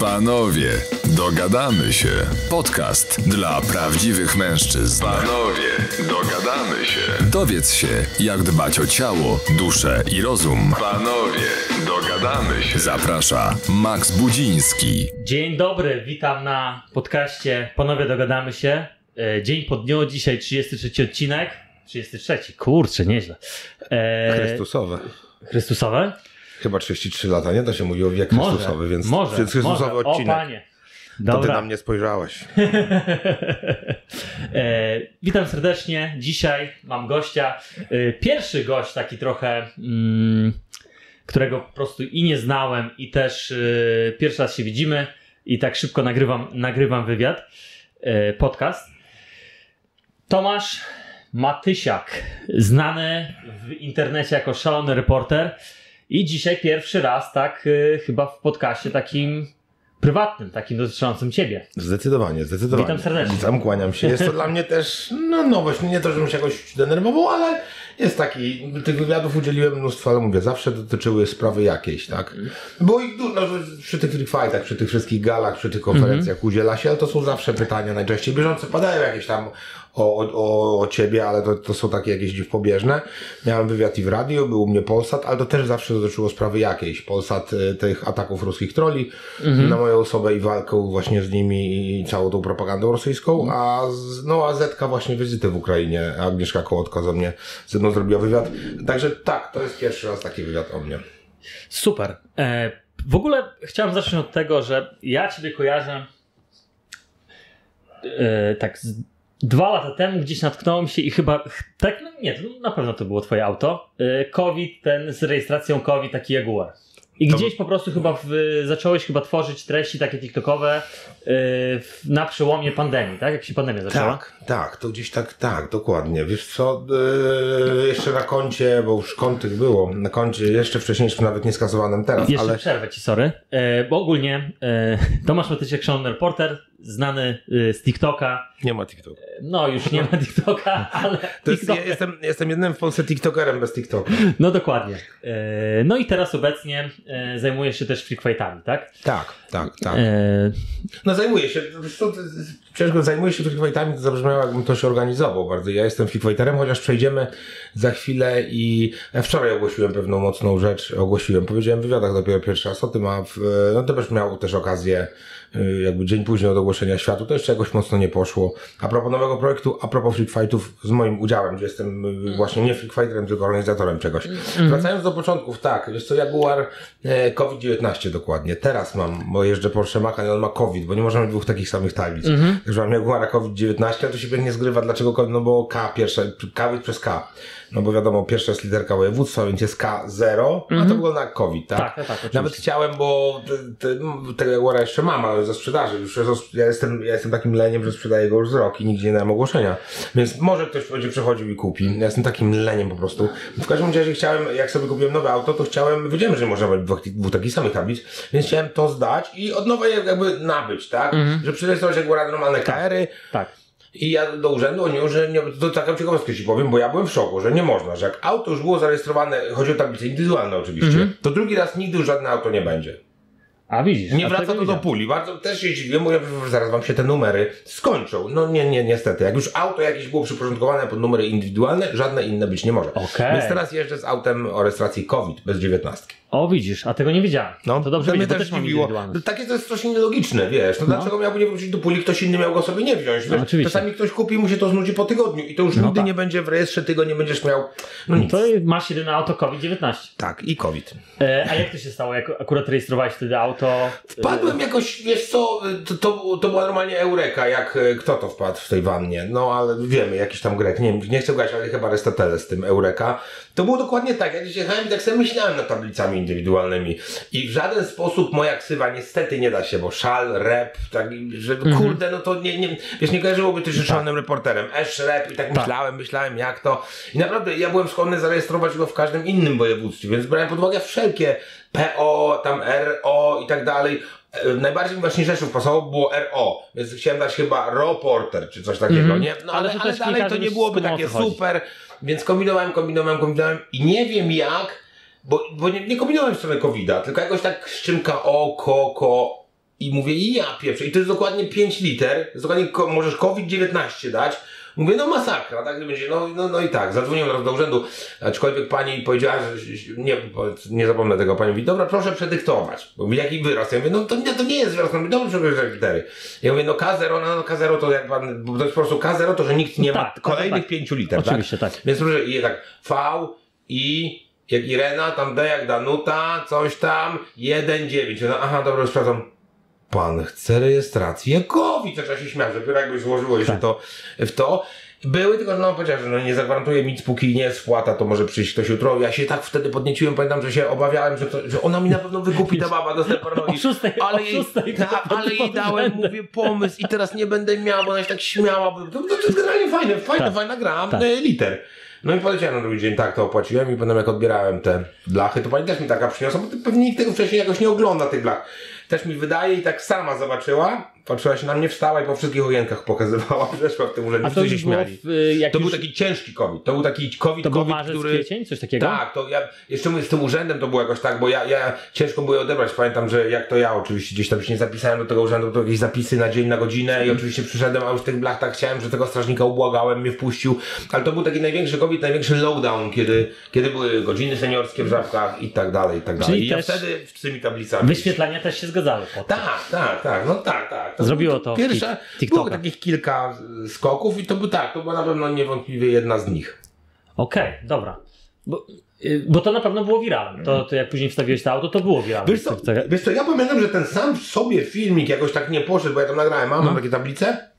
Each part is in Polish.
Panowie, dogadamy się. Podcast dla prawdziwych mężczyzn. Panowie, dogadamy się. Dowiedz się, jak dbać o ciało, duszę i rozum. Panowie, dogadamy się. Zaprasza Max Budziński. Dzień dobry, witam na podcaście Panowie Dogadamy się. E, Dzień po dniu, dzisiaj 33 odcinek. 33, kurczę, nieźle. E, Chrystusowe. Chrystusowe? Chyba 33 lata, nie? To się mówi o wiek Może, Chrystusowy, więc, może, więc Chrystusowy może. odcinek. O panie. To ty Dobra. na mnie spojrzałeś. e, witam serdecznie. Dzisiaj mam gościa. E, pierwszy gość, taki trochę, mm, którego po prostu i nie znałem, i też e, pierwszy raz się widzimy, i tak szybko nagrywam, nagrywam wywiad, e, podcast. Tomasz Matysiak, znany w internecie jako szalony reporter. I dzisiaj pierwszy raz, tak, e, chyba w podcaście takim prywatnym, takim dotyczącym ciebie. Zdecydowanie, zdecydowanie. Witam serdecznie. Witam, kłaniam się. Jest to dla mnie też no, nowość. Nie to, żebym się jakoś denerwował, ale jest taki. Tych wywiadów udzieliłem mnóstwo, ale mówię, zawsze dotyczyły sprawy jakiejś, tak? Było ich dużo, no, przy tych free fightach, przy tych wszystkich galach, przy tych konferencjach Mhm. udziela się, ale to są zawsze pytania najczęściej bieżące. Padają jakieś tam o, o, o ciebie, ale to, to są takie jakieś dziw pobieżne. Miałem wywiad i w radiu, był u mnie Polsat, ale to też zawsze dotyczyło sprawy jakiejś. Polsat y, tych ataków ruskich troli na moją osobę i walkę właśnie z nimi i całą tą propagandą rosyjską, a z, no a Zetka właśnie wizyty w Ukrainie. Agnieszka Kołotka ze mnie ze mną zrobiła wywiad. Także tak, to jest pierwszy raz taki wywiad o mnie. Super. E, w ogóle chciałem zacząć od tego, że ja Ciebie kojarzę e, tak z dwa lata temu gdzieś natknąłem się i chyba, tak, no nie, na pewno to było Twoje auto. E, COVID, ten z rejestracją COVID, taki Jaguar. I gdzieś po prostu chyba w, zacząłeś chyba tworzyć treści takie TikTokowe w, na przełomie pandemii, tak? Jak się pandemia zaczęła. Tak, tak, to gdzieś tak, tak, dokładnie. Wiesz co, yy, jeszcze na koncie, bo już kont tych było, na koncie jeszcze wcześniejszym, nawet nie skasowanym teraz, Jeszcze ale przerwę ci, sorry. E, bo ogólnie e, Tomasz Matyczek, szalony reporter, znany e, z TikToka. nie ma TikToka. No, już nie ma TikToka, ale. To jest, TikTok... ja jestem, jestem jednym w Polsce TikTokerem bez TikToka. No dokładnie. E, no i teraz obecnie e, zajmujesz się też freakfightami, tak? Tak, tak, tak. E, No zajmuję się, to ciężko zajmuję się freakfightami, to zabrzmiało jakbym to się organizował bardzo. Ja jestem freakfighterem, chociaż przejdziemy za chwilę i ja wczoraj ogłosiłem pewną mocną rzecz, ogłosiłem, powiedziałem w wywiadach dopiero pierwszy raz o tym, a w, no to też miał też okazję y, jakby dzień później od ogłoszenia światu, to jeszcze jakoś mocno nie poszło. A propos nowego projektu, a propos freakfightów z moim udziałem, gdzie jestem właśnie nie freakfighterem, tylko organizatorem czegoś. Wracając do początków, tak, jest to Jaguar e, COVID-19 dokładnie. Teraz mam, bo jeżdżę Porsche Macan i on ma COVID, bo nie możemy dwóch takich samych tablic. Także mam Jaguara COVID-19, a to się pewnie zgrywa. Dlaczego? No bo K pierwsze, K przez K. No bo wiadomo, pierwsza jest literka województwa, więc jest K0, a to wygląda jak COVID, tak? Tak, tak, tak, oczywiście. Nawet chciałem, bo te, te, tego Jaguara jeszcze mam, ale ze sprzedaży. Już jest, ja, jestem, ja jestem takim leniem, że sprzedaję go już z rok i nigdzie nie dałem ogłoszenia. Więc może ktoś będzie przechodził i kupi. Ja jestem takim leniem po prostu. W każdym razie chciałem, jak sobie kupiłem nowe auto, to chciałem, wiedziałem, że można dwóch takich samych tablic, więc chciałem to zdać i od nowa je jakby nabyć, tak? Że przyrejestrować Jaguara normalne KR-y, tak. I ja do urzędu, oni że nie, to taką ciekawostkę ci powiem, bo ja byłem w szoku, że nie można, że jak auto już było zarejestrowane, chodzi o tablicę indywidualną oczywiście, to drugi raz nigdy już żadne auto nie będzie. A widzisz. Nie wraca to do puli. Bardzo też się dziwię, mówię, zaraz wam się te numery skończą. No nie, nie, niestety. Jak już auto jakieś było przyporządkowane pod numery indywidualne, żadne inne być nie może. Okej. Więc teraz jeżdżę z autem o rejestracji COVID bez 19. O, widzisz, a tego nie wiedziałem. No, to dobrze mnie też też dziwiło. No, Takie to jest strasznie nielogiczne, wiesz. No, dlaczego miałby nie wrócić do puli, ktoś inny miał go sobie nie wziąć? Wiesz? oczywiście. Czasami ktoś kupi, mu się to znudzi po tygodniu i to już No nigdy tak. nie będzie w rejestrze, ty go nie będziesz miał. No nic. To masz jedyne auto COVID-19. Tak, i COVID. E, a jak to się stało, jak akurat rejestrowałeś wtedy auto? Wpadłem jakoś, wiesz co, to, to, to była normalnie eureka, jak e, kto to wpadł w tej wannie. No ale wiemy, jakiś tam Grek, nie, nie chcę grać, ale chyba Arystoteles z tym eureka. To było dokładnie tak, ja gdzieś jechałem i tak sobie myślałem nad tablicami indywidualnymi. I w żaden sposób moja ksywa niestety nie da się, bo szal, rep, tak, że kurde, no to nie, nie, wiesz, nie kojarzyłoby to się szalonym reporterem. Esz, rep i tak, myślałem, myślałem jak to. I naprawdę ja byłem skłonny zarejestrować go w każdym innym województwie, więc brałem pod uwagę wszelkie PO, tam RO i tak dalej. E, Najbardziej mi właśnie Rzeszów pasowało było RO, więc chciałem dać chyba RoPorter czy coś takiego, nie? No Ale ale, ale, też dalej to nie byłoby takie chodzi. super, więc kombinowałem, kombinowałem, kombinowałem i nie wiem jak, bo, bo nie, nie kombinowałem w stronę COVID-a, tylko jakoś tak szczymka o, ko, ko I mówię, i ja pieprzę. I to jest dokładnie 5 liter, jest dokładnie, ko- możesz COVID-19 dać. Mówię, no masakra, tak będzie, no, no, no i tak, zadzwoniłem teraz do urzędu, aczkolwiek pani powiedziała, że nie, nie zapomnę tego, pani mówi, dobra, proszę przedyktować. Bo mówi, jaki wyraz? Ja mówię, no to nie, to nie jest wyraz, no mówi, dobrze, przepraszam, litery. Ja mówię, no K0, no, no K0 to jak pan, bo to jest po prostu K0, to że nikt nie ma Tak, tak, kolejnych tak. 5 liter, Oczywiście, tak? tak. Więc proszę, i tak, V, I, jak Irena, tam D jak Danuta, coś tam, 1, 9. No, aha, dobra, już sprawdzam. Pan chce rejestrację COVID, zaczęła się śmiać, dopiero jakby złożyło się Tak. to w to. Były, tylko że no powiedział, że no nie zagwarantuje nic, póki nie spłata, to może przyjść ktoś jutro. Ja się tak wtedy podnieciłem, pamiętam, że się obawiałem, że, to, że ona mi na pewno wykupi ta baba, dostęp O paranoid. szóstej, Ale jej, ta, ale jej dałem, mówię, pomysł i teraz nie będę miał, bo ona się tak śmiała. Bo, to, to jest generalnie fajne, fajna, Tak. fajna gra, Tak. e, liter. No i poleciałem na drugi dzień, tak, to opłaciłem i potem jak odbierałem te blachy, to pani też mi taka przyniosła, bo pewnie nikt tego wcześniej jakoś nie ogląda tych blach. Też mi wydaje i tak sama zobaczyła, patrzyła się na mnie, wstała i po wszystkich ojękach pokazywała, przeszła w tym urzędzie, to już śmiali. w, y, jak To już, był taki ciężki COVID, to był taki COVID, to był COVID marzec, który... kwiecień, coś takiego? Tak, to ja jeszcze mówię, z tym urzędem to było jakoś tak, bo ja, ja ciężko było je odebrać. Pamiętam, że jak to ja oczywiście gdzieś tam się nie zapisałem do tego urzędu, to jakieś zapisy na dzień, na godzinę i oczywiście przyszedłem, a już w tych blach tak chciałem, że tego strażnika ubłagałem, mnie wpuścił. Ale to był taki największy COVID, największy lockdown, kiedy, kiedy były godziny seniorskie w żabkach i tak dalej, i tak dalej. Czyli I ja wtedy z tymi tablicami. Wyświetlenia też się zgadzały. potem. Tak, tak, tak, no tak, tak. Zrobiło to Pierwsze, było takich kilka skoków i to był tak, to była na pewno niewątpliwie jedna z nich. Okej, dobra. Bo, y, bo to na pewno było wiralem. To, to jak później wstawiłeś to auto, to było wiralem. Wiesz co, wiesz co, ja pamiętam, że ten sam w sobie filmik jakoś tak nie poszedł, bo ja tam nagrałem, mam, No. mam takie tablice.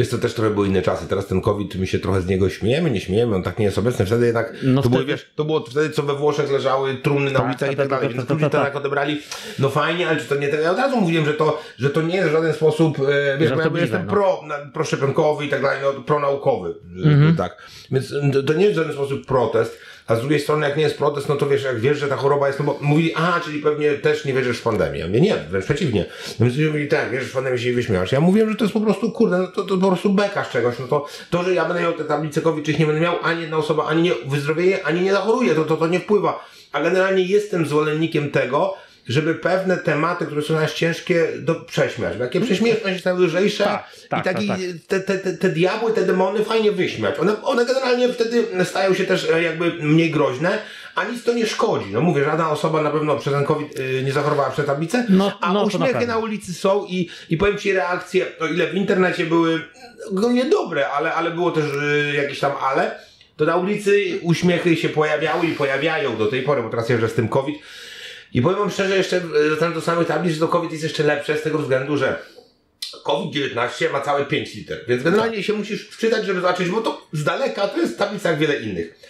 Wiesz co, też trochę były inne czasy. Teraz ten COVID, my się trochę z niego śmiejemy, nie śmiejemy, on tak nie jest obecny. Wtedy jednak, No to, wtedy- wiesz, to było wtedy, co we Włoszech leżały trumny na Tak, ulicach i tak, tak dalej. tak, Więc tak, ludzie to tak. odebrali, no fajnie, ale czy to nie. Ja od razu mówiłem, że to, że to nie jest w żaden sposób, e, wiesz, bo ja jestem no. pro, na, proszczepionkowy i tak dalej, no pronaukowy, Mhm. tak. Więc to, to nie jest w żaden sposób protest. A z drugiej strony, jak nie jest protest, no to wiesz, jak wiesz, że ta choroba jest, no bo mówili, a, czyli pewnie też nie wierzysz w pandemię. Ja mówię, nie, wręcz przeciwnie. No więc mówili, tak, wierzysz w pandemię, się wyśmiewasz. Ja mówiłem, że to jest po prostu, kurde, no to, to po prostu beka z czegoś. No to, to, że ja będę miał te tablice COVID, czy nie będę miał, ani jedna osoba ani nie wyzdrowieje, ani nie zachoruje, to, to, to nie wpływa. A generalnie jestem zwolennikiem tego, żeby pewne tematy, które są nas ciężkie, do, prześmiać. Bo jak je prześmiesz, one się lżejsze Tak, tak, i taki, tak, Te, te, te, te diabły, te demony fajnie wyśmiać. One, one generalnie wtedy stają się też e, jakby mniej groźne, a nic to nie szkodzi. No mówię, żadna osoba na pewno przez ten COVID y, nie zachorowała przez tablicę, No, a no, na uśmiechy na ulicy są i, i powiem Ci reakcje, o ile w internecie były no, niedobre, ale, ale było też y, jakieś tam ale, to na ulicy uśmiechy się pojawiały i pojawiają do tej pory, bo teraz jeżdżę z tym COVID. I powiem wam szczerze, jeszcze wracając do samych tablic, że to COVID jest jeszcze lepsze z tego względu, że COVID-19 ma całe 5 liter, więc generalnie się musisz wczytać, żeby zobaczyć, bo to z daleka to jest tablica jak wiele innych.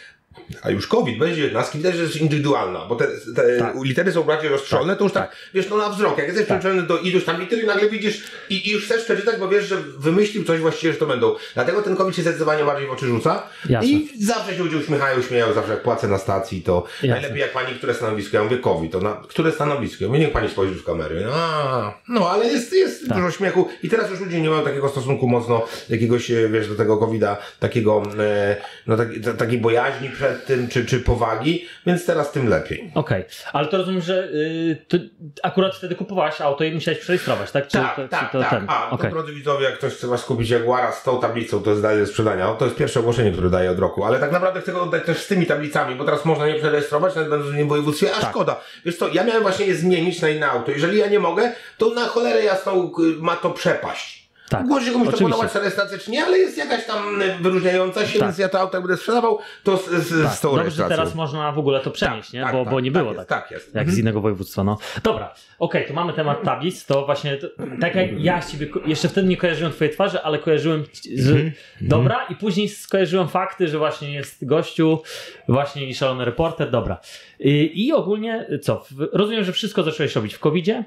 A już COVID, będzie 19, widać, że jest indywidualna, bo te, te Tak. litery są bardziej rozstrzelone, to już tak, tak. wiesz, no na wzrok. Jak jesteś Tak. przyzwyczajony do iluś tam liter i nagle widzisz i, i już chcesz przeczytać, bo wiesz, że wymyślił coś właściwie, że to będą. Dlatego ten COVID się zdecydowanie bardziej w oczy rzuca. Jasne. I zawsze się ludzie uśmiechają, śmieją, zawsze jak płacę na stacji, to Jasne. najlepiej jak pani, które stanowisko, ja mówię COVID, to na które stanowisko? Ja mówię, niech pani spojrzy w kamery. A, no ale jest, jest Tak. dużo śmiechu i teraz już ludzie nie mają takiego stosunku mocno jakiegoś, e, wiesz, do tego COVID-a, takiego, e, no taki, ta- takiej bojaźni przed tym, czy, czy powagi, więc teraz tym lepiej. Okej, ale to rozumiem, że y, akurat wtedy kupowałeś auto i musiałeś przerejestrować, tak? Czy tak, to, tak, czy to tak. ten? A, to Okej. drodzy widzowie, jak ktoś chce was kupić Jaguara z tą tablicą, to jest dalej do sprzedania. To jest pierwsze ogłoszenie, które daję od roku. Ale tak naprawdę chcę go oddać też z tymi tablicami, bo teraz można je przerejestrować, nawet będąc w innym województwie, a Tak. szkoda. Wiesz co, ja miałem właśnie je zmienić na inne auto. Jeżeli ja nie mogę, to na cholerę jasną y, ma to przepaść. Tak, Może komuś to oczywiście. podobać rejestracja czy nie, ale jest jakaś tam wyróżniająca się, Tak. więc ja to auto będę sprzedawał, to z, z, Tak. z tą Dobrze, że teraz można w ogóle to przenieść, nie? tak, bo, tak, bo nie tak było jest, tak. tak jest. Jak Mhm. z innego województwa, no. Dobra, okej, to mamy temat tablic, to właśnie, to, tak jak ja z ciebie, jeszcze wtedy nie kojarzyłem twojej twarzy, ale kojarzyłem, z, Mhm. dobra, i później skojarzyłem fakty, że właśnie jest gościu, właśnie i szalony reporter, dobra. I, i ogólnie, co, rozumiem, że wszystko zacząłeś robić w COVID-zie,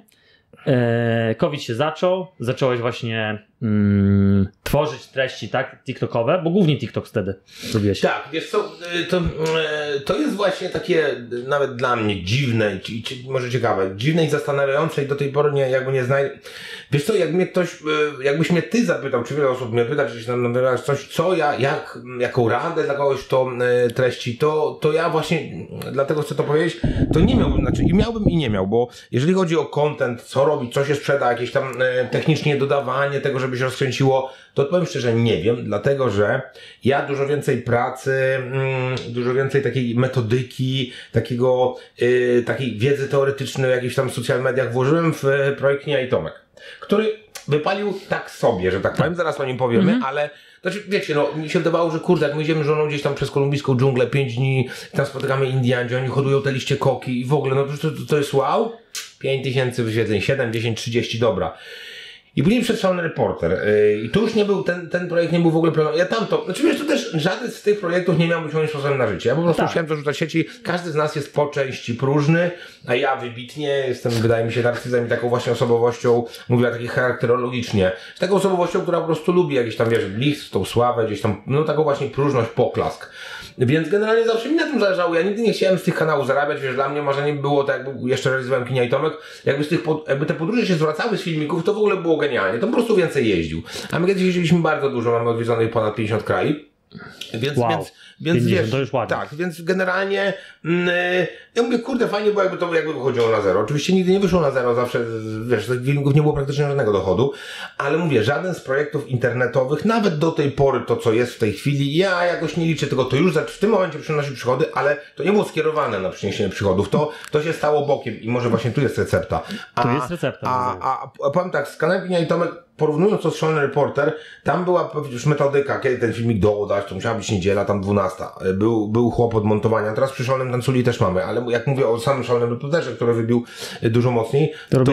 E, COVID się zaczął, zacząłeś właśnie mm, tworzyć treści, tak, TikTokowe, bo głównie TikTok wtedy robiłeś. Tak, wiesz co, y, to, y, to jest właśnie takie y, nawet dla mnie dziwne i, może ciekawe, dziwne i zastanawiające i do tej pory nie, jakby nie znajdę. Wiesz co, jak mnie ktoś, jakbyś mnie ty zapytał, czy wiele osób mnie pyta, czy tam nabierasz coś, co ja, jak, jaką radę dla kogoś to treści, to, to ja właśnie, dlatego chcę to powiedzieć, to nie miałbym, znaczy i miałbym i nie miał, bo jeżeli chodzi o content, co robić, co się sprzeda, jakieś tam technicznie dodawanie tego, żeby się rozkręciło, to odpowiem szczerze, nie wiem, dlatego że ja dużo więcej pracy, mm, dużo więcej takiej metodyki, takiego, yy, takiej wiedzy teoretycznej, jakichś tam social mediach włożyłem w projekt Nia i Tomek, który wypalił tak sobie, że tak powiem, zaraz o nim powiemy, mhm. ale znaczy, wiecie, no, mi się wydawało, że kurde, jak my idziemy żoną gdzieś tam przez kolumbijską dżunglę 5 dni, tam spotykamy Indian, oni hodują te liście koki i w ogóle, no to, to, to jest wow. 5 tysięcy wyświetleń, 7, 10, 30, dobra. I później Szalony Reporter. Yy, I to już nie był, ten, ten projekt nie był w ogóle planowany. Ja tamto, znaczy wiesz, to też żaden z tych projektów nie miał być moim sposobem na życie. Ja po prostu tak. chciałem to rzucać sieci. Każdy z nas jest po części próżny, a ja wybitnie jestem, wydaje mi się, narcyzem i taką właśnie osobowością, mówię takiej charakterologicznie, z taką osobowością, która po prostu lubi jakieś tam, wiesz, blisk, tą sławę, gdzieś tam, no taką właśnie próżność, poklask. Więc generalnie zawsze mi na tym zależało. Ja nigdy nie chciałem z tych kanałów zarabiać, wiesz, dla mnie marzeniem było tak, jakby jeszcze realizowałem Kinia i Tomek, jakby z tych, jakby te podróże się zwracały z filmików, to w ogóle było genialnie. To po prostu więcej jeździł. A my kiedyś jeździliśmy bardzo dużo, mamy odwiedzonych ponad 50 krajów. Więc, wow. więc, więc 50, wiesz, to już ładnie. Tak, więc generalnie mm, ja mówię, kurde, fajnie było jakby to jakby wychodziło na zero. Oczywiście nigdy nie wyszło na zero, zawsze, wiesz, tych filmików nie było praktycznie żadnego dochodu, ale mówię, żaden z projektów internetowych, nawet do tej pory to, co jest w tej chwili, ja jakoś nie liczę tego, to już w tym momencie przynosi przychody, ale to nie było skierowane na przyniesienie przychodów, to, to się stało bokiem i może właśnie tu jest recepta. A, tu jest recepta. A, a, a, powiem tak, z i Tomek porównując to z Szalony Reporter, tam była już metodyka, kiedy ten filmik dodać, to musiała być niedziela, tam 12. Był, był chłop od montowania. Teraz przy Szalonym Tanculi też mamy, ale jak mówię o samym Szalonym Reporterze, który wybił dużo mocniej, to, to,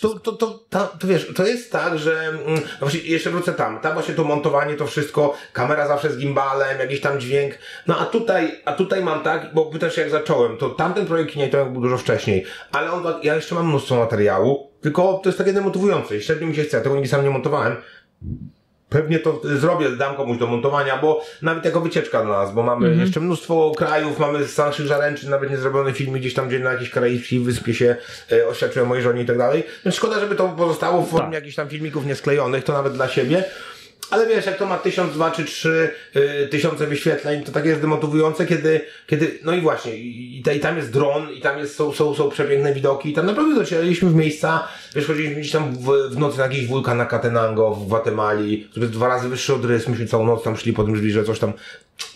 to, to, to, to, to, wiesz, to jest tak, że mm, no właśnie jeszcze wrócę tam, tam właśnie to montowanie, to wszystko, kamera zawsze z gimbalem, jakiś tam dźwięk, no a tutaj, a tutaj mam tak, bo też jak zacząłem, to tamten projekt nie to był dużo wcześniej, ale on, ja jeszcze mam mnóstwo materiału, tylko to jest takie demotywujące i średnio mi się chce, ja tego nigdy sam nie montowałem. Pewnie to zrobię, dam komuś do montowania, bo nawet jako wycieczka dla nas, bo mamy mm -hmm. jeszcze mnóstwo krajów, mamy z naszych zaręczyn nawet niezrobione filmy gdzieś tam, gdzie na jakiejś karaibskiej wyspie się e, oświadczyłem mojej żonie i tak dalej. Więc szkoda, żeby to pozostało w formie tak. jakichś tam filmików niesklejonych, to nawet dla siebie. Ale wiesz, jak to ma tysiąc, dwa czy trzy y, tysiące wyświetleń, to tak jest demotywujące, kiedy, kiedy, no i właśnie, i, i tam jest dron, i tam jest, są, są, są przepiękne widoki, i tam naprawdę docieraliśmy w miejsca, wiesz, chodziliśmy gdzieś tam w, w nocy na jakiś wulkan na Catenango w Gwatemali, który jest dwa razy wyższy od Rys, myśmy całą noc tam szli po tym że coś tam,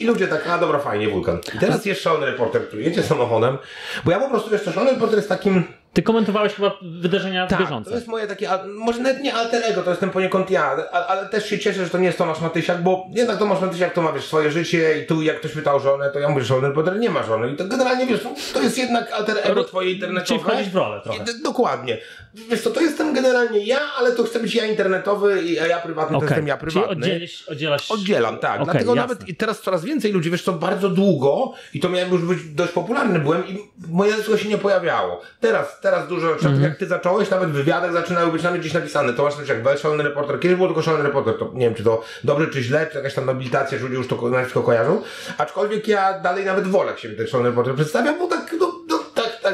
i ludzie tak, a dobra, fajnie, wulkan. I teraz jest szalony reporter, który jedzie samochodem, bo ja po prostu, wiesz, szalony reporter jest takim, ty komentowałeś chyba wydarzenia tak, bieżące. to jest moje takie, może nawet nie alter ego, to jestem poniekąd ja, ale, ale też się cieszę, że to nie jest Tomasz Matysiak, bo jednak Tomasz Matysiak to ma, wiesz, swoje życie i tu jak ktoś pytał żonę, to ja mówię, żony Potter nie ma żony i to generalnie, wiesz, to jest jednak alter ego twoje internetowe. Czyli wchodzić w rolę trochę. I, dokładnie. Wiesz co, to jestem generalnie ja, ale to chcę być ja internetowy, a ja prywatny okay. to jestem ja prywatny. Czyli oddzielisz, oddzielasz... Oddzielam, tak. Okay, Dlatego jasne. nawet teraz coraz więcej ludzi, wiesz co, bardzo długo i to miałem już być dość popularny byłem i moje nazwisko się nie pojawiało. Teraz, teraz dużo mm -hmm. jak ty zacząłeś, nawet w wywiadach zaczynały być nawet gdzieś napisane. Tomasz jak Bel, szalony reporter. Kiedyś było tylko szalony reporter, to nie wiem, czy to dobrze, czy źle, czy jakaś tam nobilitacja, że ludzie już to nazwisko kojarzą. Aczkolwiek ja dalej nawet wolę, jak się ten szalony reporter przedstawia, bo tak,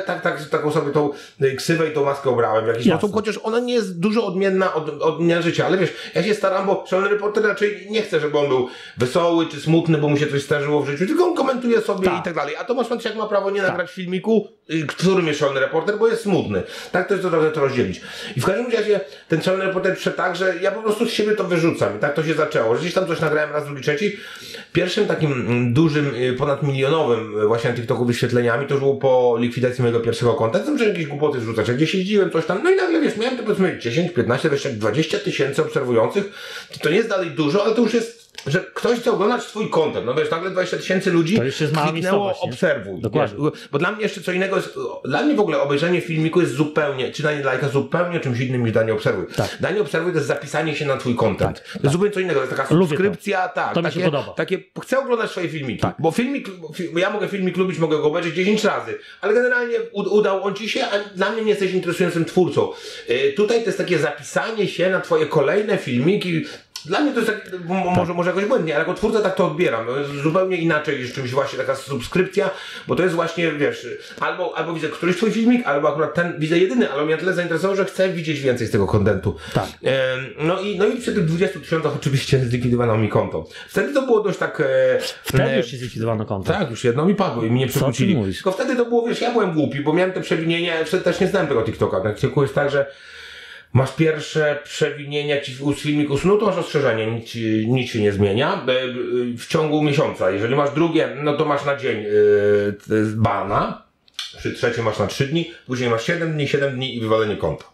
tak, tak, tak, taką sobie tą y, ksywę i tą maskę obrałem w jakiś Jasne. sposób, chociaż ona nie jest dużo odmienna od, od dnia życia, ale wiesz, ja się staram, bo szalony reporter raczej nie chce, żeby on był wesoły czy smutny, bo mu się coś starzyło w życiu, tylko on komentuje sobie tak. i tak dalej. A Tomasz Matysiak ma prawo nie tak. nagrać filmiku, y, którym jest szalony reporter, bo jest smutny. Tak to jest to trochę to rozdzielić. I w każdym razie ten szalony reporter przyszedł tak, że ja po prostu z siebie to wyrzucam i tak to się zaczęło. Gdzieś tam coś nagrałem raz, drugi, trzeci. Pierwszym takim mm, dużym, y, ponad milionowym właśnie na TikToku wyświetleniami to było po likwidacji mojego pierwszego konta. Zacząłem jakieś głupoty zrzucać, gdzieś jeździłem, coś tam. No i nagle wiesz, miałem to powiedzmy 10, 15, 20, 20 tysięcy obserwujących. To nie jest dalej dużo, ale to już jest że ktoś chce oglądać twój content. No wiesz, nagle 20 tysięcy ludzi To już jest mała kliknęło obserwuj. Dokładnie. Wiesz, bo dla mnie jeszcze co innego jest, dla mnie w ogóle obejrzenie filmiku jest zupełnie, czy danie lajka zupełnie czymś innym niż danie obserwuj. Tak. Danie obserwuj to jest zapisanie się na twój content. to jest zupełnie co innego, to jest taka Lubię to. subskrypcja, tak. To mi się takie, podoba. Takie, chcę oglądać swoje filmiki, Tak. bo filmik, fi- ja mogę filmik lubić, mogę go obejrzeć 10 razy, ale generalnie udał on ci się, a dla mnie nie jesteś interesującym twórcą. Y, tutaj to jest takie zapisanie się na twoje kolejne filmiki, dla mnie to jest tak, może, może jakoś błędnie, ale jako twórca tak to odbieram. Zupełnie inaczej niż czymś właśnie taka subskrypcja, bo to jest właśnie, wiesz, albo, albo widzę któryś twój filmik, albo akurat ten widzę jedyny, ale mnie tyle zainteresował, że chcę widzieć więcej z tego kontentu. Tak. No i, no i przy tych 20 tysiącach oczywiście zlikwidowano mi konto. Wtedy to było dość tak... e, Wtedy e, już się zlikwidowano konto. tak, już jedno mi padło i mnie przewrócili. Tylko wtedy to było, wiesz, ja byłem głupi, bo miałem te przewinienia, ja wtedy też nie znałem tego TikToka. TikToku jest tak, że masz pierwsze przewinienia, ci filmik usunął, to masz ostrzeżenie, nic, nic się nie zmienia e, e, w ciągu miesiąca. Jeżeli masz drugie, no to masz na dzień e, bana. Przy trzecim masz na 3 dni, później masz 7 dni, 7 dni i wywalenie konta.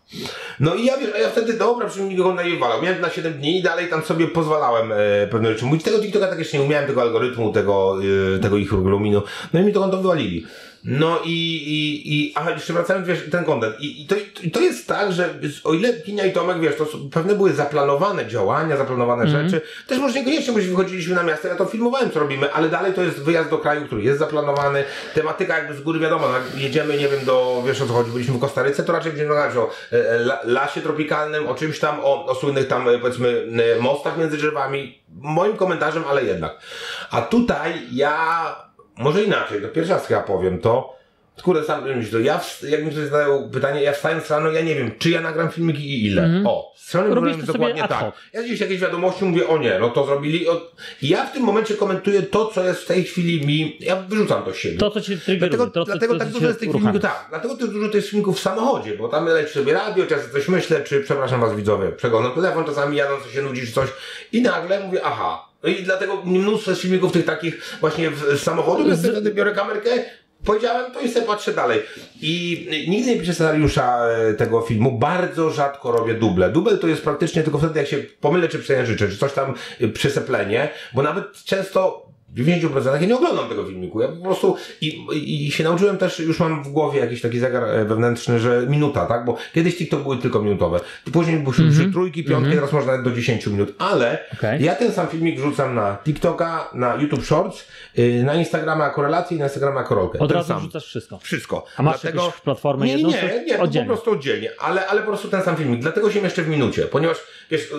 No i ja wiesz, ja wtedy dobra, przy mnie go nie wywalał. Miałem na 7 dni i dalej tam sobie pozwalałem e, pewne rzeczy mówić. Tego TikToka tak jeszcze nie umiałem, tego algorytmu, tego, e, tego ich regulaminu. No i mi to konto wywalili. No i, i, i aha, jeszcze wracając, wiesz, ten content. I, i, to, I to jest tak, że o ile Kinia i Tomek, wiesz, to pewne były zaplanowane działania, zaplanowane rzeczy. Też może niekoniecznie, bo wychodziliśmy na miasto, ja to filmowałem, co robimy, ale dalej to jest wyjazd do kraju, który jest zaplanowany. Tematyka jakby z góry wiadomo, no, jak jedziemy, nie wiem, do, wiesz o co chodzi, byliśmy w Kostaryce, to raczej będziemy rozmawiać o e, la, lasie tropikalnym, o czymś tam, o, o słynnych tam, e, powiedzmy, e, mostach między drzewami. Moim komentarzem, ale jednak. A tutaj ja może inaczej, to pierwszy raz chyba powiem to. Kurde, sam myślę, ja, jak mi ktoś zadają pytanie, ja wstając rano, ja nie wiem, czy ja nagram filmiki i ile. O, problem to jest sobie dokładnie ad tak. Ja gdzieś jakieś wiadomości mówię, o nie, no to zrobili. O... Ja w tym momencie komentuję to, co jest w tej chwili mi, ja wyrzucam to z siebie. To, co cię triggeruje, Dlatego, to, dlatego to, tak co dużo jest tych filmików, tak. Dlatego też dużo tych filmików w samochodzie, bo tam leci sobie radio, czasem coś myślę, czy przepraszam was widzowie, przeglądam telefon, czasami jadąc się nudzi, czy coś i nagle mówię, aha. No i dlatego mnóstwo jest filmików tych takich właśnie w, z samochodu, więc wtedy biorę kamerkę, powiedziałem to i sobie patrzę dalej. I nigdy nie piszę scenariusza e, tego filmu, bardzo rzadko robię duble. Dubel to jest praktycznie tylko wtedy, jak się pomylę, czy przejężyczę, czy coś tam e, przyseplenie, bo nawet często w 90% ja nie oglądam tego filmiku. Ja po prostu i, i, się nauczyłem też, już mam w głowie jakiś taki zegar e, wewnętrzny, że minuta, tak? Bo kiedyś TikTok były tylko minutowe. Później były mm trójki, piątki, teraz można nawet do 10 minut. Ale Okej. ja ten sam filmik wrzucam na TikToka, na YouTube Shorts, yy, na Instagrama jako relację i na Instagrama jako rolkę. Od ten razu sam. wrzucasz wszystko. Wszystko. A masz jakąś platformę nie, nie, jedną, nie, nie, to po prostu oddzielnie, ale, ale po prostu ten sam filmik. Dlatego się mieszczę w minucie, ponieważ wiesz,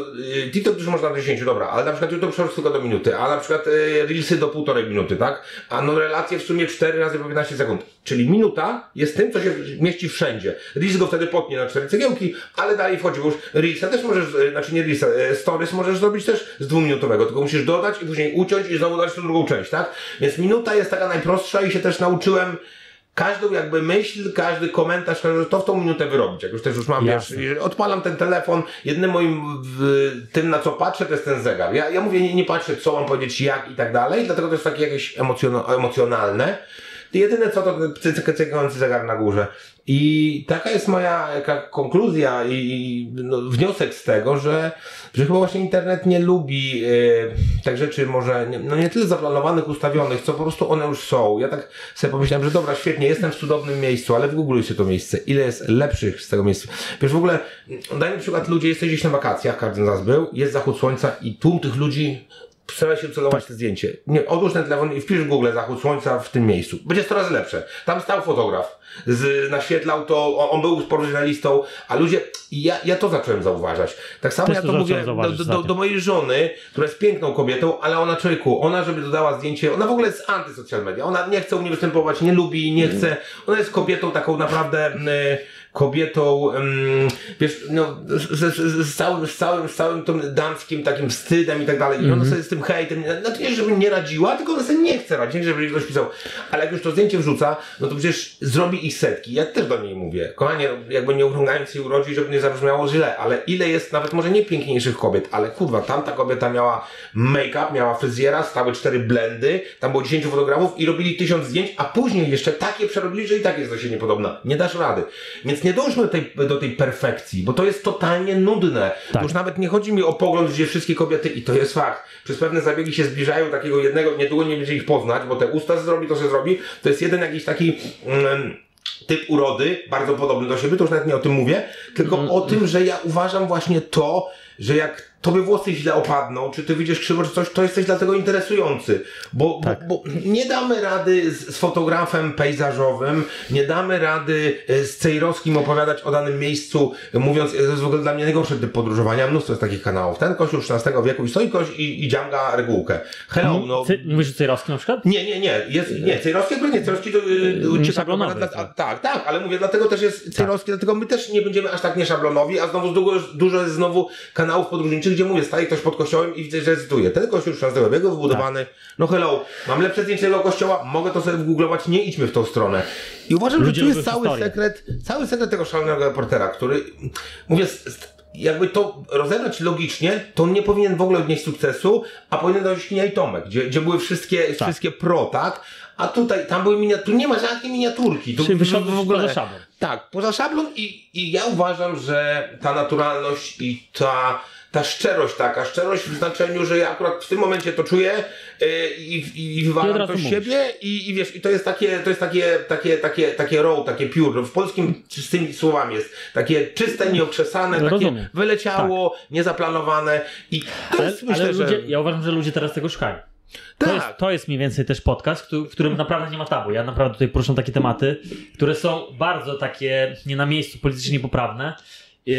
yy, TikTok już można do 10, dobra, ale na przykład YouTube Shorts tylko do minuty, a na przykład Reelsy do półtorej minuty, tak? A no relacje w sumie 4 razy po 15 sekund. Czyli minuta jest tym, co się mieści wszędzie. Reels go wtedy potnie na 4 cegiełki, ale dalej wchodzi, bo już Reelsa też możesz, yy, znaczy nie Reelsa, yy, Stories możesz zrobić też z dwuminutowego, tylko musisz dodać i później uciąć i znowu dać tą drugą część, tak? Więc minuta jest taka najprostsza i się też nauczyłem każdą jakby myśl, każdy komentarz, to w tą minutę wyrobić. Jak już też już mam, wiesz, Jasne. odpalam ten telefon, jednym moim, w, tym na co patrzę, to jest ten zegar. Ja, ja mówię, nie, nie patrzę co mam powiedzieć, jak i tak dalej, dlatego to jest takie jakieś emocjono, emocjonalne. Jedyne co to cyk- cykający zegar na górze. I taka jest moja konkluzja i, no, wniosek z tego, że, że chyba właśnie internet nie lubi e, tak rzeczy może, nie, no nie tyle zaplanowanych, ustawionych, co po prostu one już są. Ja tak sobie pomyślałem, że dobra, świetnie, jestem w cudownym miejscu, ale wygoogluj sobie to miejsce. Ile jest lepszych z tego miejsca? Wiesz, w ogóle, daj mi przykład, ludzie, jesteś gdzieś na wakacjach, każdy z nas był, jest zachód słońca i tłum tych ludzi Staraj się celować to zdjęcie. Nie, odłóż ten telefon i wpisz w Google zachód słońca w tym miejscu. Będzie coraz lepsze. Tam stał fotograf. Z, naświetlał to, on, on był profesjonalistą, a ludzie, i ja, ja to zacząłem zauważać. Tak samo Też ja to mówię do, do, do, do mojej żony, która jest piękną kobietą, ale ona człowieku, ona żeby dodała zdjęcie, ona w ogóle jest anty-social media. Ona nie chce u mnie występować, nie lubi, nie chce. Ona jest kobietą taką naprawdę, mm, kobietą, wiesz, no, z, z, z, całym, z, całym, z całym tym damskim takim wstydem i tak dalej. I ona sobie z tym hejtem, no to nie, żeby nie radziła, tylko ona sobie nie chce radzić, nie, żeby ktoś pisał. Ale jak już to zdjęcie wrzuca, no to przecież zrobi ich setki. Ja też do niej mówię. Kochanie, jakby nie urągając jej urodzić, żeby nie zabrzmiało źle, ale ile jest nawet może nie piękniejszych kobiet, ale kurwa, tamta kobieta miała make-up, miała fryzjera, stały cztery blendy, tam było 10 fotografów i robili tysiąc zdjęć, a później jeszcze takie przerobili, że i tak jest do siebie niepodobna. Nie dasz rady. Więc nie dążmy do tej, do tej perfekcji, bo to jest totalnie nudne. Tak. Już nawet nie chodzi mi o pogląd, gdzie wszystkie kobiety, i to jest fakt, przez pewne zabiegi się zbliżają takiego jednego, niedługo nie będzie ich poznać, bo te usta zrobi, to się zrobi. To jest jeden jakiś taki... Mm, typ urody, bardzo podobny do siebie, to już nawet nie o tym mówię, tylko Mm. o tym, że ja uważam właśnie to, że jak tobie włosy źle opadną, czy ty wyjdziesz krzywo, czy coś, to jesteś dlatego interesujący. Bo, Tak. bo, bo nie damy rady z, z fotografem pejzażowym, nie damy rady e, z Cejrowskim opowiadać o danym miejscu, mówiąc, e, to jest w ogóle dla mnie najgorszy typ podróżowania, mnóstwo jest takich kanałów. Ten kościół XIII wieku i stoi kość i, i dziamga regułkę. Hello, no. Ty mówisz o Cejrowskim na przykład? Nie, nie, nie. Jest, nie, Cejrowski akurat nie. Cejrowski to yy, szablonowy, dla- tak. Tak, tak, ale mówię, dlatego też jest Cejrowski, dlatego my też nie będziemy aż tak nieszablonowi, a znowu dużo, dużo jest znowu kanałów podróżniczych, gdzie mówię, staje ktoś pod kościołem i widzę, że cytuję. Ten kościół wieku wybudowany, no hello, mam lepsze zdjęcie tego kościoła, mogę to sobie wygooglować, nie idźmy w tą stronę. I uważam, Ludzie że tu jest cały historię. sekret, cały sekret tego szalonego reportera, który, mówię, jakby to rozebrać logicznie, to on nie powinien w ogóle odnieść sukcesu, a powinien dojść Kinia i Tomek, gdzie, gdzie były wszystkie, wszystkie pro, tak? A tutaj, tam były miniaturki, tu nie ma żadnej miniaturki. Tu Czyli wyszedł w ogóle za szablon. Tak, poza szablon i, i ja uważam, że ta naturalność i ta, ta szczerość taka, szczerość w znaczeniu, że ja akurat w tym momencie to czuję yy, i, i, i wywalam to z siebie i, i wiesz, i to jest takie, to jest takie, takie, takie, takie raw, takie pure. W polskim z tymi słowami jest takie czyste, nieokrzesane, takie Rozumiem. wyleciało, niezaplanowane i to Ale, jest myślę, ale ludzie, że... ja uważam, że ludzie teraz tego szukają. To, Tak. jest, to jest mniej więcej też podcast, w którym naprawdę nie ma tabu. Ja naprawdę tutaj poruszam takie tematy, które są bardzo takie nie na miejscu politycznie poprawne. Yy,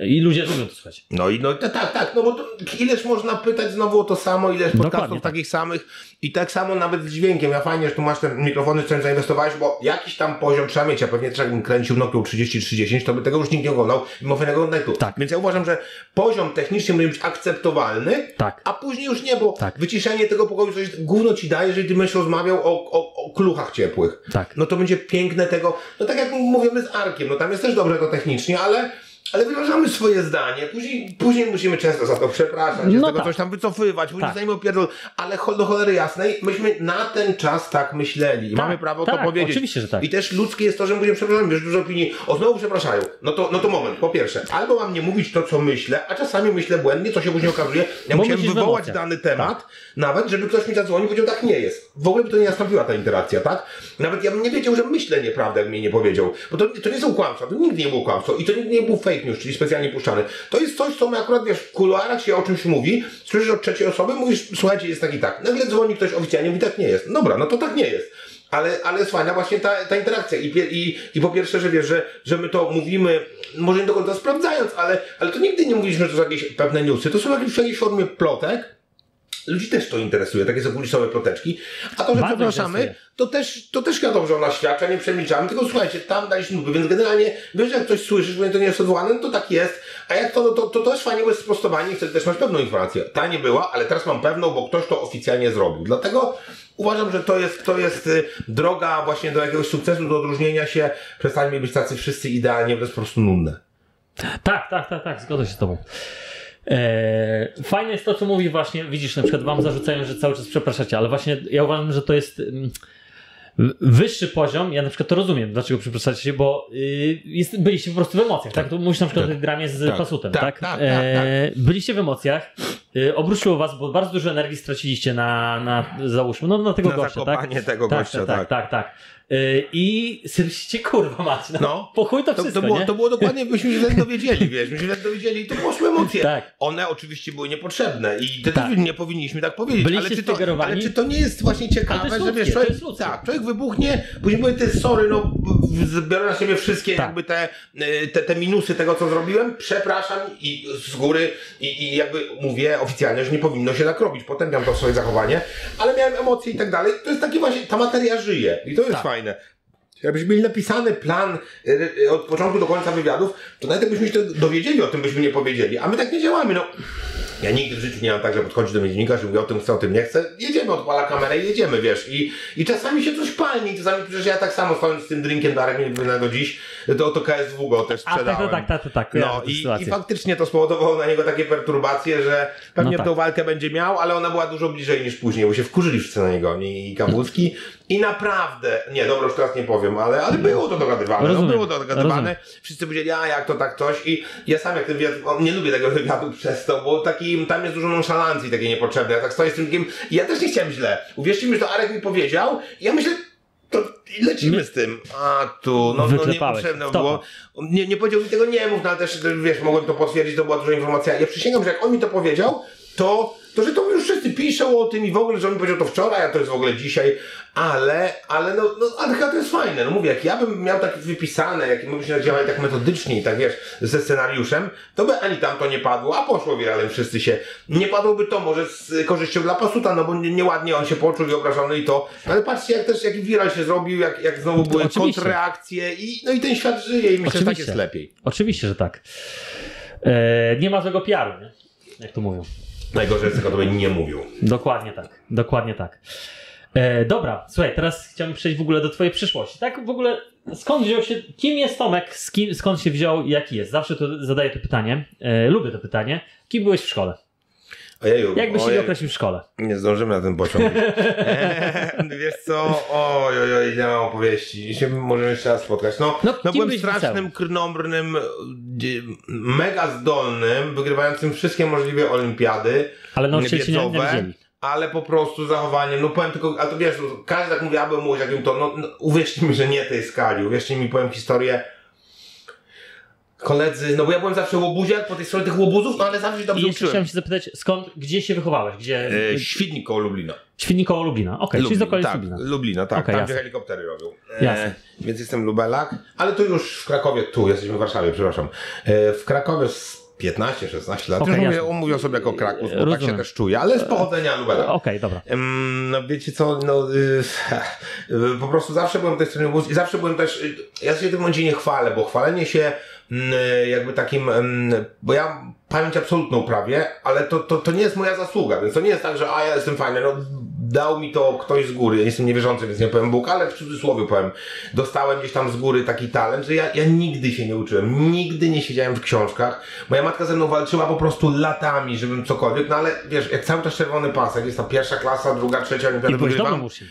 I ludzie lubią to słuchać. No i no tak, tak, tak, no bo to, ileż można pytać znowu o to samo, ileż Dokładnie podcastów tak. takich samych i tak samo nawet z dźwiękiem. Ja fajnie, że tu masz te mikrofony, w którym zainwestowałeś, bo jakiś tam poziom trzeba mieć, a pewnie jakbym kręcił Nokia 30-30, to by tego już nikt nie oglądał, mimo fajnego netu. Tak. Więc ja uważam, że poziom techniczny może być akceptowalny, Tak. a później już nie, bo Tak. wyciszenie tego pokoju coś gówno ci daje, jeżeli ty będziesz rozmawiał o, o, o kluchach ciepłych. Tak. No to będzie piękne tego, no tak jak mówimy z Arkiem, no tam jest też dobrze to technicznie, ale, ale wyrażamy swoje zdanie, później, później musimy często za to przepraszać, No z tego tak. coś tam wycofywać, później Tak. opierdol, ale do cholery jasnej, myśmy na ten czas tak myśleli i Tak, mamy prawo tak, to powiedzieć. oczywiście, że tak. I też ludzkie jest to, że mówimy przepraszam, wiesz, dużo opinii, o znowu przepraszają, no to, no to moment, po pierwsze, albo mam nie mówić to, co myślę, a czasami myślę błędnie, co się później okazuje, ja Bo musiałem wywołać dany temat, nawet, żeby ktoś mi zadzwonił i powiedział, tak nie jest. W ogóle by to nie nastąpiła ta interakcja, tak? Nawet ja bym nie wiedział, że myślę nieprawdę, jak mi nie powiedział. Bo to, to nie są kłamstwa, to nigdy nie było kłamstwo i to nigdy nie był fake news, czyli specjalnie puszczany. To jest coś, co my akurat, wiesz, w kuluarach się o czymś mówi, słyszysz od trzeciej osoby, mówisz, słuchajcie, jest tak i tak. Nagle dzwoni ktoś oficjalnie, mówi, tak nie jest. Dobra, no to tak nie jest. Ale, ale jest fajna właśnie ta, ta interakcja. I, i, I po pierwsze, że wiesz, że, że my to mówimy, może nie do końca sprawdzając, ale, ale to nigdy nie mówiliśmy, że to są jakieś pewne newsy. To są jakieś, w jakiejś formie plotek, Ludzi też to interesuje, takie są kulisowe ploteczki. A to, że Bardzo przepraszamy, interesuje. to też, to też wiadomo, że ona świadcza, nie przemilczamy, tylko słuchajcie, tam daliśmy nuby, więc generalnie wiesz, jak coś słyszysz, bo to nie jest odwołane, no to tak jest, a jak to, no to, to, to jest fajnie, bo jest sprostowanie i wtedy też masz pewną informację. Ta nie była, ale teraz mam pewną, bo ktoś to oficjalnie zrobił. Dlatego uważam, że to jest, to jest y, droga właśnie do jakiegoś sukcesu, do odróżnienia się. Przestańmy być tacy wszyscy idealnie, jest po prostu nudne. Tak, tak, tak, tak, zgodzę się z tobą. Eee, fajne jest to, co mówi właśnie, widzisz, na przykład wam zarzucają, że cały czas przepraszacie, ale właśnie ja uważam, że to jest mm, wyższy poziom, ja na przykład to rozumiem, dlaczego przepraszacie się, bo y, jest, byliście po prostu w emocjach, tak? Tu mówisz na przykład o tej dramie z Tak. Pasutem, Tak, tak? tak, tak, Eee, byliście w emocjach, y, obruszyło was, bo bardzo dużo energii straciliście na, na załóżmy, no na tego Na gościa, tak? tego tak, gościa, tak, tak, tak, tak. Y, I stwierdziliście, kurwa mać, no, No. po chuj to To, wszystko, to, było, nie? to było dokładnie, myśmy się źle dowiedzieli, wiesz, myśmy się źle dowiedzieli i to poszły emocje. Tak. One oczywiście były niepotrzebne i te Tak. nie powinniśmy tak powiedzieć. Byliście ale, czy to, ale czy to nie jest właśnie ciekawe, jest że wiesz, ludzkie, człowiek, ludzkie. tak, człowiek wybuchnie, później powie, ty sorry, no zbiorę na siebie wszystkie Tak. jakby te, y, te, te minusy tego, co zrobiłem, przepraszam i z góry i, i jakby mówię oficjalnie, że nie powinno się tak robić, potępiam to swoje zachowanie, ale miałem emocje i tak dalej. To jest taki właśnie, ta materia żyje i to jest Tak. fajne. Jakbyśmy mieli napisany plan y, y, od początku do końca wywiadów, to nawet jakbyśmy się dowiedzieli o tym, byśmy nie powiedzieli. A my tak nie działamy. No, ja nigdy w życiu nie mam tak, że podchodzi do mnie dziennikarz i mówi o tym chcę, o tym nie chcę. Jedziemy, odpala kamerę i jedziemy, wiesz. I, i czasami się coś palni, czasami przecież ja tak samo stojąc z tym drinkiem Darek nie do dziś, to, to KSW go też A, tak, sprzedałem. tak, tak, tak, tak, No i, i faktycznie to spowodowało na niego takie perturbacje, że pewnie No tak. tą walkę będzie miał, ale ona była dużo bliżej niż później, bo się wkurzyli wszyscy na niego, oni i Kabuski I naprawdę, nie, dobra, już teraz nie powiem, ale, ale było to dogadywane. No, było to dogadywane. rozumiem. Wszyscy powiedzieli, a jak to tak coś. I ja sam jak ten wywiad, nie lubię tego wywiadu przez to, bo taki, tam jest dużo nonszalancji takiej niepotrzebnej. Ja tak stoję z tym takim, i ja też nie chciałem źle. Uwierzcie mi, że to Arek mi powiedział i ja myślę, to lecimy z tym. A tu, no, no niepotrzebne było. Nie, nie powiedział mi tego nie mów, no ale też, wiesz, mogłem to potwierdzić, to była duża informacja. Ja przysięgam, że jak on mi to powiedział, to, to że to już wszyscy piszą o tym i w ogóle, że on powiedział to wczoraj, a to jest w ogóle dzisiaj, ale, ale no, no ale chyba to jest fajne, no mówię, jak ja bym miał tak wypisane, jak my byśmy działali tak metodycznie i tak wiesz, ze scenariuszem, to by ani tam to nie padło, a poszło wiralem wszyscy się. Nie padłoby to może z korzyścią dla Pasuta, no bo nie- nieładnie on się poczuł i obrażony i to, ale patrzcie jak też, jaki wiral się zrobił, jak, jak znowu były oczywiście. kontrreakcje i, no i ten świat żyje i myślę, że tak Oczywiście. jest lepiej. Oczywiście, że tak. E, nie ma złego PR-u, nie? Jak to mówią. Najgorzej jest tylko to by nie mówił. Dokładnie tak. Dokładnie tak. E, dobra, słuchaj, teraz chciałbym przejść w ogóle do twojej przyszłości. Tak w ogóle, skąd wziął się, kim jest Tomek, kim, skąd się wziął jaki jest? Zawsze to zadaję to pytanie, e, lubię to pytanie. Kim byłeś w szkole? Ojeju, Jak byś się ojej. określił w szkole? Nie zdążymy na ten pociąg. Eee, wiesz co, oj, oj, oj, nie mam opowieści. Się możemy jeszcze raz spotkać. No, No, no, byłem strasznym, dzie- mega zdolnym, wygrywającym wszystkie możliwe olimpiady. Ale wiedzowe, nienawidzieli. Ale po prostu zachowaniem, no powiem tylko, ale to wiesz, no, każdy tak mówi, ja byłem jakim to, no, no uwierzcie mi, że nie tej skali, uwierzcie mi, powiem historię. Koledzy, no bo ja byłem zawsze łobuziak po tej stronie tych łobuzów, no ale zawsze się I dobrze jeszcze chciałem się zapytać, skąd, gdzie się wychowałeś? Gdzie? E, Świdnik koło Lublina. Świdnik koło Lublina. Okej, czyli z okolic tak, Lublina. Lublina, tak. Okej, tam jasne. gdzie helikoptery robią. Jasne. więc jestem lubelak, ale to już w Krakowie, tu jesteśmy w Warszawie, przepraszam. E, w Krakowie z 15-16 lat. Okej, już mówię, jasne. on mówi o sobie jako Kraków, bo tak Rozumiem. się też czuje, ale z pochodzenia lubelak. Okej, dobra. Ym, No wiecie co, no y, po prostu zawsze byłem w tej stronie i zawsze byłem też, y, ja się w tym momencie nie chwalę, bo chwalenie się jakby takim, bo ja pamięć absolutną prawie, ale to, to, to nie jest moja zasługa, więc to nie jest tak, że a ja jestem fajny, no dał mi to ktoś z góry, ja jestem niewierzący, więc nie powiem Bóg, ale w cudzysłowie powiem, dostałem gdzieś tam z góry taki talent, że ja, ja nigdy się nie uczyłem, nigdy nie siedziałem w książkach, moja matka ze mną walczyła po prostu latami, żebym cokolwiek, no ale wiesz, jak cały czas czerwony pasek, jest ta pierwsza klasa, druga, trzecia, I olimpiady byłeś wygrywam, uczniem.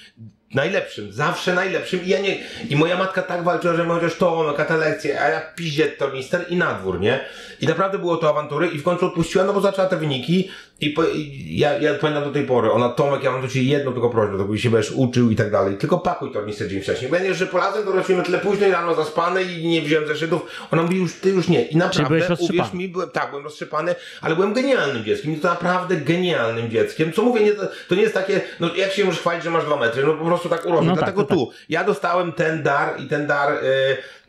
Najlepszym, zawsze najlepszym. I ja nie, i moja matka tak walczyła, że chociaż to, no te lekcje, a ja piździe tornister i na dwór, nie? I naprawdę było to awantury i w końcu odpuściła, no bo zaczęła te wyniki i, po, i ja, ja pamiętam do tej pory, ona, Tomek, ja mam do ciebie jedną tylko prośbę, to się będziesz uczył i tak dalej, tylko pakuj tornister dzień wcześniej, będziesz, że polazem to wrócimy tyle późno i rano zaspany i nie wziąłem zeszytów, ona mówi już, ty już nie. I naprawdę, uwierz mi, byłem, tak, byłem roztrzepany, ale byłem genialnym dzieckiem, i to naprawdę genialnym dzieckiem, co mówię, nie, to, to nie jest takie, no jak się możesz chwalić, że masz dwa metry, no po prostu tak urośnie, No tak, dlatego no tak. tu, ja dostałem ten dar i ten dar, y,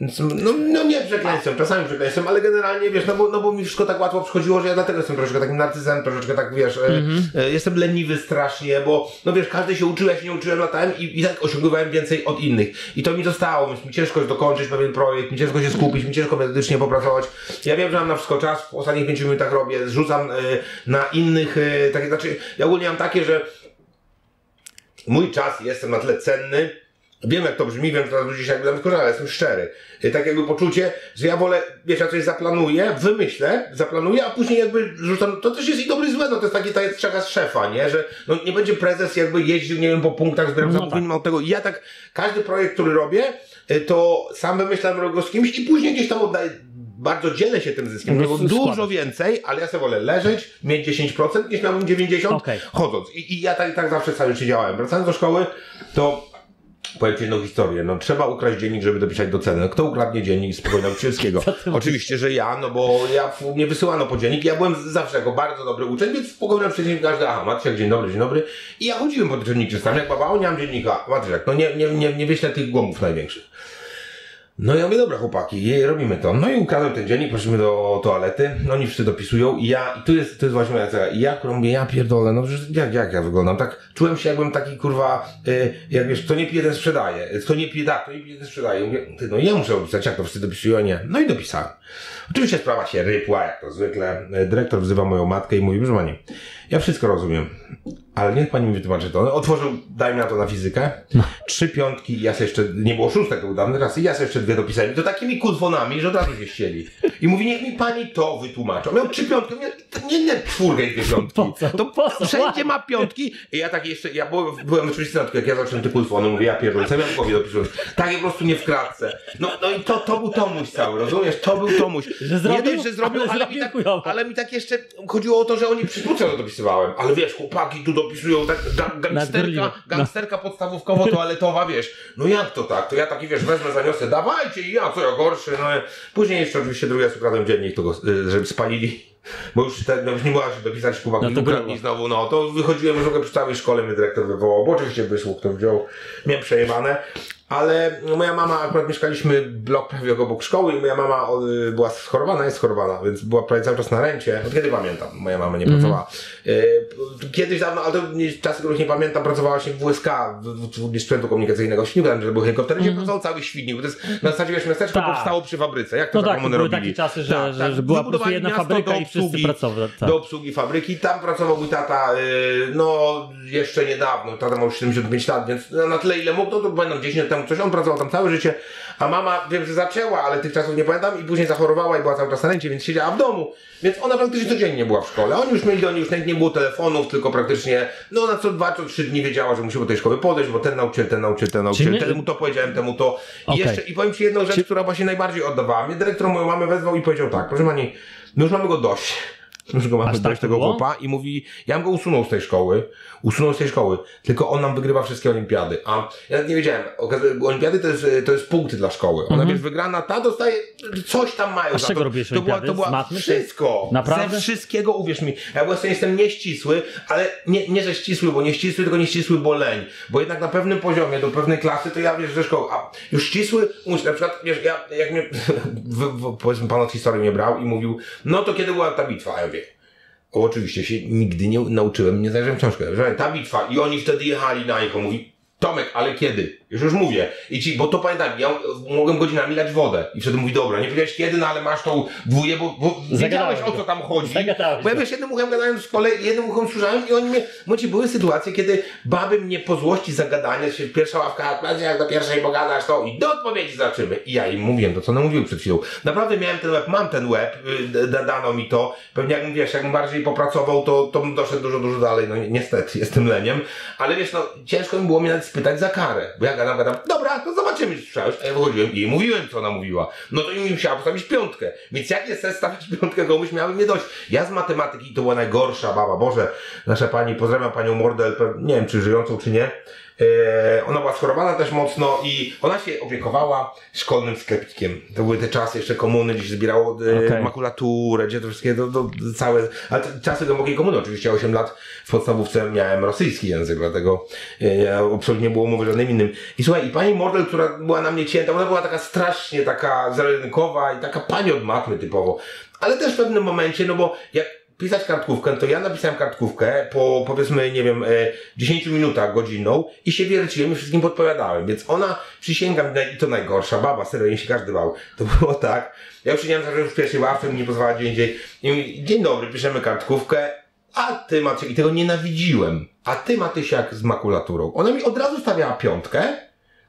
więc, no, no nie przekleństwem, czasami przekleństwem, ale generalnie wiesz, no bo, no bo mi wszystko tak łatwo przychodziło, że ja dlatego jestem troszeczkę takim narcyzem, troszeczkę tak wiesz, y, Mhm. y, jestem leniwy strasznie, bo no wiesz, każdy się uczył, ja się nie uczyłem, latałem i, i tak osiągywałem więcej od innych. I to mi zostało, więc mi ciężko jest dokończyć pewien projekt, mi ciężko się skupić, mi ciężko metodycznie popracować. Ja wiem, że mam na wszystko czas, w ostatnich pięciu minutach robię, zrzucam y, na innych, y, takie, znaczy, ja ogólnie mam takie, że mój czas jestem na tyle cenny. Wiem jak to brzmi, wiem, że teraz ludzie się jakby wkurzają, ale jestem szczery. Tak jakby poczucie, że ja wolę, wiesz, ja coś zaplanuję, wymyślę, zaplanuję, a później jakby rzucam, to też jest i dobry i złe, no to jest taki, ta jest czeka z szefa, nie, że no nie będzie prezes jakby jeździł, nie wiem, po punktach, zbierał No od tego. I ja tak, każdy projekt, który robię, y, to sam wymyślam robię go z kimś i później gdzieś tam oddaję, bardzo dzielę się tym zyskiem, No, składasz. dużo więcej, ale ja sobie wolę leżeć, mieć 10% niż miałbym 90% Okej. chodząc. I, I ja tak, tak zawsze cały życie działałem. Wracając do szkoły, to powiem Ci jedną historię. No, trzeba ukraść dziennik, żeby dopisać do ceny. No, kto ukradnie dziennik z pokoju nauczycielskiego? Oczywiście, że ja, no bo ja mnie wysyłano po dziennik. Ja byłem zawsze jako bardzo dobry uczeń, więc w pokoju nauczycielskim każdy, aha, Matysiak, dzień dobry, dzień dobry. I ja chodziłem po ten dziennik czasami, jak baba, o, nie mam dziennika. Matysiak, no nie, nie, nie, nie wyślę tych głąbów największych. No ja mówię, dobra chłopaki, je, robimy to. No i ukradłem ten dziennik, prosimy do toalety, no oni wszyscy dopisują i ja, i tu jest, to jest właśnie moja cecha. I ja, kurwa, mówię, ja pierdolę, no przecież jak, jak ja wyglądam? Tak, czułem się jakbym taki, kurwa, y, jak wiesz, kto nie pije, ten sprzedaje. Kto nie pije, tak, kto nie pije, ten sprzedaje. Mówię, ty, no ja muszę opisać, jak to wszyscy dopisują, a nie. No i dopisałem. Oczywiście sprawa się rypła, jak to zwykle. Dyrektor wzywa moją matkę i mówi, pani, ja wszystko rozumiem, ale niech pani mi wytłumaczy to. Otworzył, daj mi na to na fizykę, trzy piątki, ja sobie jeszcze, nie było szóstek, to był dawny raz, i ja sobie jeszcze dwie dopisałem. I to takimi kudfonami, że od razu się ścieli. I mówi, niech mi pani to wytłumaczy. Miał trzy piątki, mówię, nie, nie, czwórkę i dwie piątki. Po co? To Po co? wszędzie ma piątki. I ja tak jeszcze, ja byłem, byłem oczywiście na jak ja zacząłem te kudfony, mówię, ja pierdolę, co ja w głowie dopisać. Tak po prostu nie w kratce. No, no i to, to był Tomuś cały, rozumiesz? To był Tomuś. Że zrobił, nie dość, że zrobił, ale ale, mi tak, ale mi tak jeszcze chodziło o to, że oni przy sztuce to dopisywałem. Ale wiesz, chłopaki tu dopisują tak, ga, gangsterka, gangsterka podstawówkowo-toaletowa, wiesz. No jak to tak? To ja taki, wiesz, wezmę, zaniosę, dawajcie i ja, co ja gorszy. No później jeszcze oczywiście drugi raz ukradłem dziennik, y, żeby spalili. Bo już, te, no już nie mogła się dopisać chłopaki, No no ukradli było. znowu, no to wychodziłem już w ogóle przy całej szkole, mnie dyrektor wywołał, bo oczywiście wysłuch kto wziął, miałem przejebane. Ale moja mama, akurat mieszkaliśmy blok prawie obok szkoły i moja mama y, była schorowana, jest schorowana, więc była prawie cały czas na rencie. Od kiedy pamiętam, moja mama nie Mhm. pracowała. Y, Kiedyś dawno, ale to czasy, których nie pamiętam, pracowała się w WSK, w, w, sprzętu komunikacyjnego w Świdniku, tam, że był helikopter, gdzie pracował cały Świdnik, bo to jest na zasadzie, wiesz, miasteczko Mhm. Tak. powstało przy fabryce. Jak to No tak, były robili? takie czasy, że, Tak, tak. że była po prostu jedna fabryka do i wszyscy obsługi, pracowali. Tak. do obsługi fabryki. Tam pracował mój tata, y, no jeszcze niedawno, tata ma już 75 lat, więc na tyle ile mógł, no to pamiętam 10 lat temu coś, on pracował tam całe życie, a mama wiem, że zaczęła, ale tych czasów nie pamiętam i później zachorowała i była cały czas na rencie, więc siedziała w domu, więc ona praktycznie codziennie była w szkole. Oni już mieli do niej, już nawet nie było telefonów, tylko praktycznie, no na co dwa, co trzy dni wiedziała, że musi do tej szkoły podejść, bo ten nauczyciel, ten nauczyciel, ten nauczyciel, my- temu to powiedziałem, temu to. I Okej. jeszcze, i powiem Ci jedną rzecz, która właśnie najbardziej oddawała mnie. Dyrektor moją mamę wezwał i powiedział tak, proszę Pani, no już mamy go dość. Już go mamy Aż tak dość tego było? chłopa i mówi, ja bym go usunął z tej szkoły, usunął z tej szkoły, tylko on nam wygrywa wszystkie olimpiady. A ja nie wiedziałem, olimpiady to jest, to jest punkty dla szkoły. Ona wiesz, wygrana, ta dostaje, coś tam mają. Mhm. A z czego to. robiłeś to była, to była matmy, wszystko. Naprawdę? Ze wszystkiego, uwierz mi. Ja właśnie jestem nieścisły, ale nie, nie że ścisły, bo nie ścisły, tylko nie ścisły, bo leń. Bo jednak na pewnym poziomie, do pewnej klasy, to ja wiesz, ze szkoły, a już ścisły, umysł, na przykład, wiesz, ja, jak mnie, w, w, powiedzmy, pan od historii mnie brał i mówił, no to kiedy była ta bitwa? Ja mówię, oczywiście się nigdy nie nauczyłem, nie zajrzałem książkę. Ta bitwa i oni wtedy jechali na nich, mówi, Tomek, ale kiedy? Już już mówię. I ci, bo to pamiętam, ja mogłem godzinami lać wodę. I wtedy mówi, dobra, nie powiedziałeś kiedy, no ale masz tą dwóję, bo, bo wiedziałeś o co tam chodzi. Zagadałeś Bo ja wiesz, jednym uchem gadałem w szkole, jednym uchem słyszałem i oni mnie, mówię, były sytuacje, kiedy baby mnie po złości zagadania, się pierwsza ławka, "Będzie jak do pierwszej pogadasz to i do odpowiedzi zaczymy. I ja im mówiłem to, co one mówiły przed chwilą. Naprawdę miałem ten łeb, mam ten łeb, y, dano mi to. Pewnie jakbym, wiesz, jakbym bardziej popracował, to, to bym doszedł dużo, dużo dalej. No ni- niestety, jestem leniem. Ale wiesz, no, ciężko mi było mnie nawet spytać za karę. Bo ja gadam, gadam, dobra, to zobaczymy, czy słyszałeś. A ja wychodziłem i mówiłem, co ona mówiła. No to im musiała postawić piątkę. Więc jak jest sens stawiać piątkę komuś, miałem nie dość. Ja z matematyki to była najgorsza baba. Boże, nasza pani, pozdrawiam panią Mordel, nie wiem, czy żyjącą, czy nie. E, ona była schorowana też mocno i ona się opiekowała szkolnym sklepikiem. To były te czasy jeszcze komuny, gdzie się zbierało e, Okej. makulaturę, gdzie to wszystkie, to, to, całe, ale czasy głębokiej komuny, oczywiście 8 lat w podstawówce miałem rosyjski język, dlatego e, absolutnie nie było mowy żadnym innym. I słuchaj, i pani Mordel, która była na mnie cięta, ona była taka strasznie taka zero-jedynkowa i taka pani od matmy typowo, ale też w pewnym momencie, no bo jak pisać kartkówkę, to ja napisałem kartkówkę po powiedzmy, nie wiem, e, 10 minutach godzinną i się wierciłem i wszystkim podpowiadałem. Więc ona, przysięgam, i to najgorsza baba, serio, jej się każdy bał. To było tak. Ja już siedziałem już w pierwszej ławce, mi nie pozwalała gdzie indziej. I mówi, dzień dobry, piszemy kartkówkę. A ty Maciek, i tego nienawidziłem. A ty Matysiak z makulaturą. Ona mi od razu stawiała piątkę.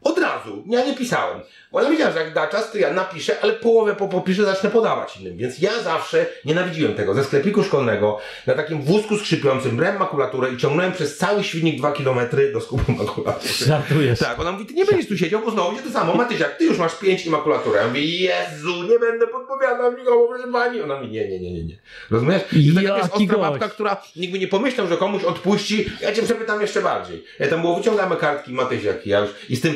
Od razu. Ja nie pisałem. Bo Ona wiedziała, że jak da czas, to ja napiszę, ale połowę po popiszę, zacznę podawać innym. Więc ja zawsze nienawidziłem tego. Ze sklepiku szkolnego na takim wózku skrzypiącym brałem makulaturę i ciągnąłem przez cały świdnik dwa kilometry do skupu makulatury. Żartujesz. Tak, ona mówi, ty nie będziesz tu siedział, bo znowu będzie to samo. Matysiak, ty już masz pięć i makulaturę. Ja mówię, Jezu, nie będę podpowiadał nikomu, proszę pani. Ona mówi, nie, nie, nie, nie, nie. Rozumiesz? I to taka jest ostra babka, która nikt by nie pomyślał, że komuś odpuści. Ja cię przepytam jeszcze bardziej. Ja tam było, wyciągamy kartki Matysiak ja już, i z tym,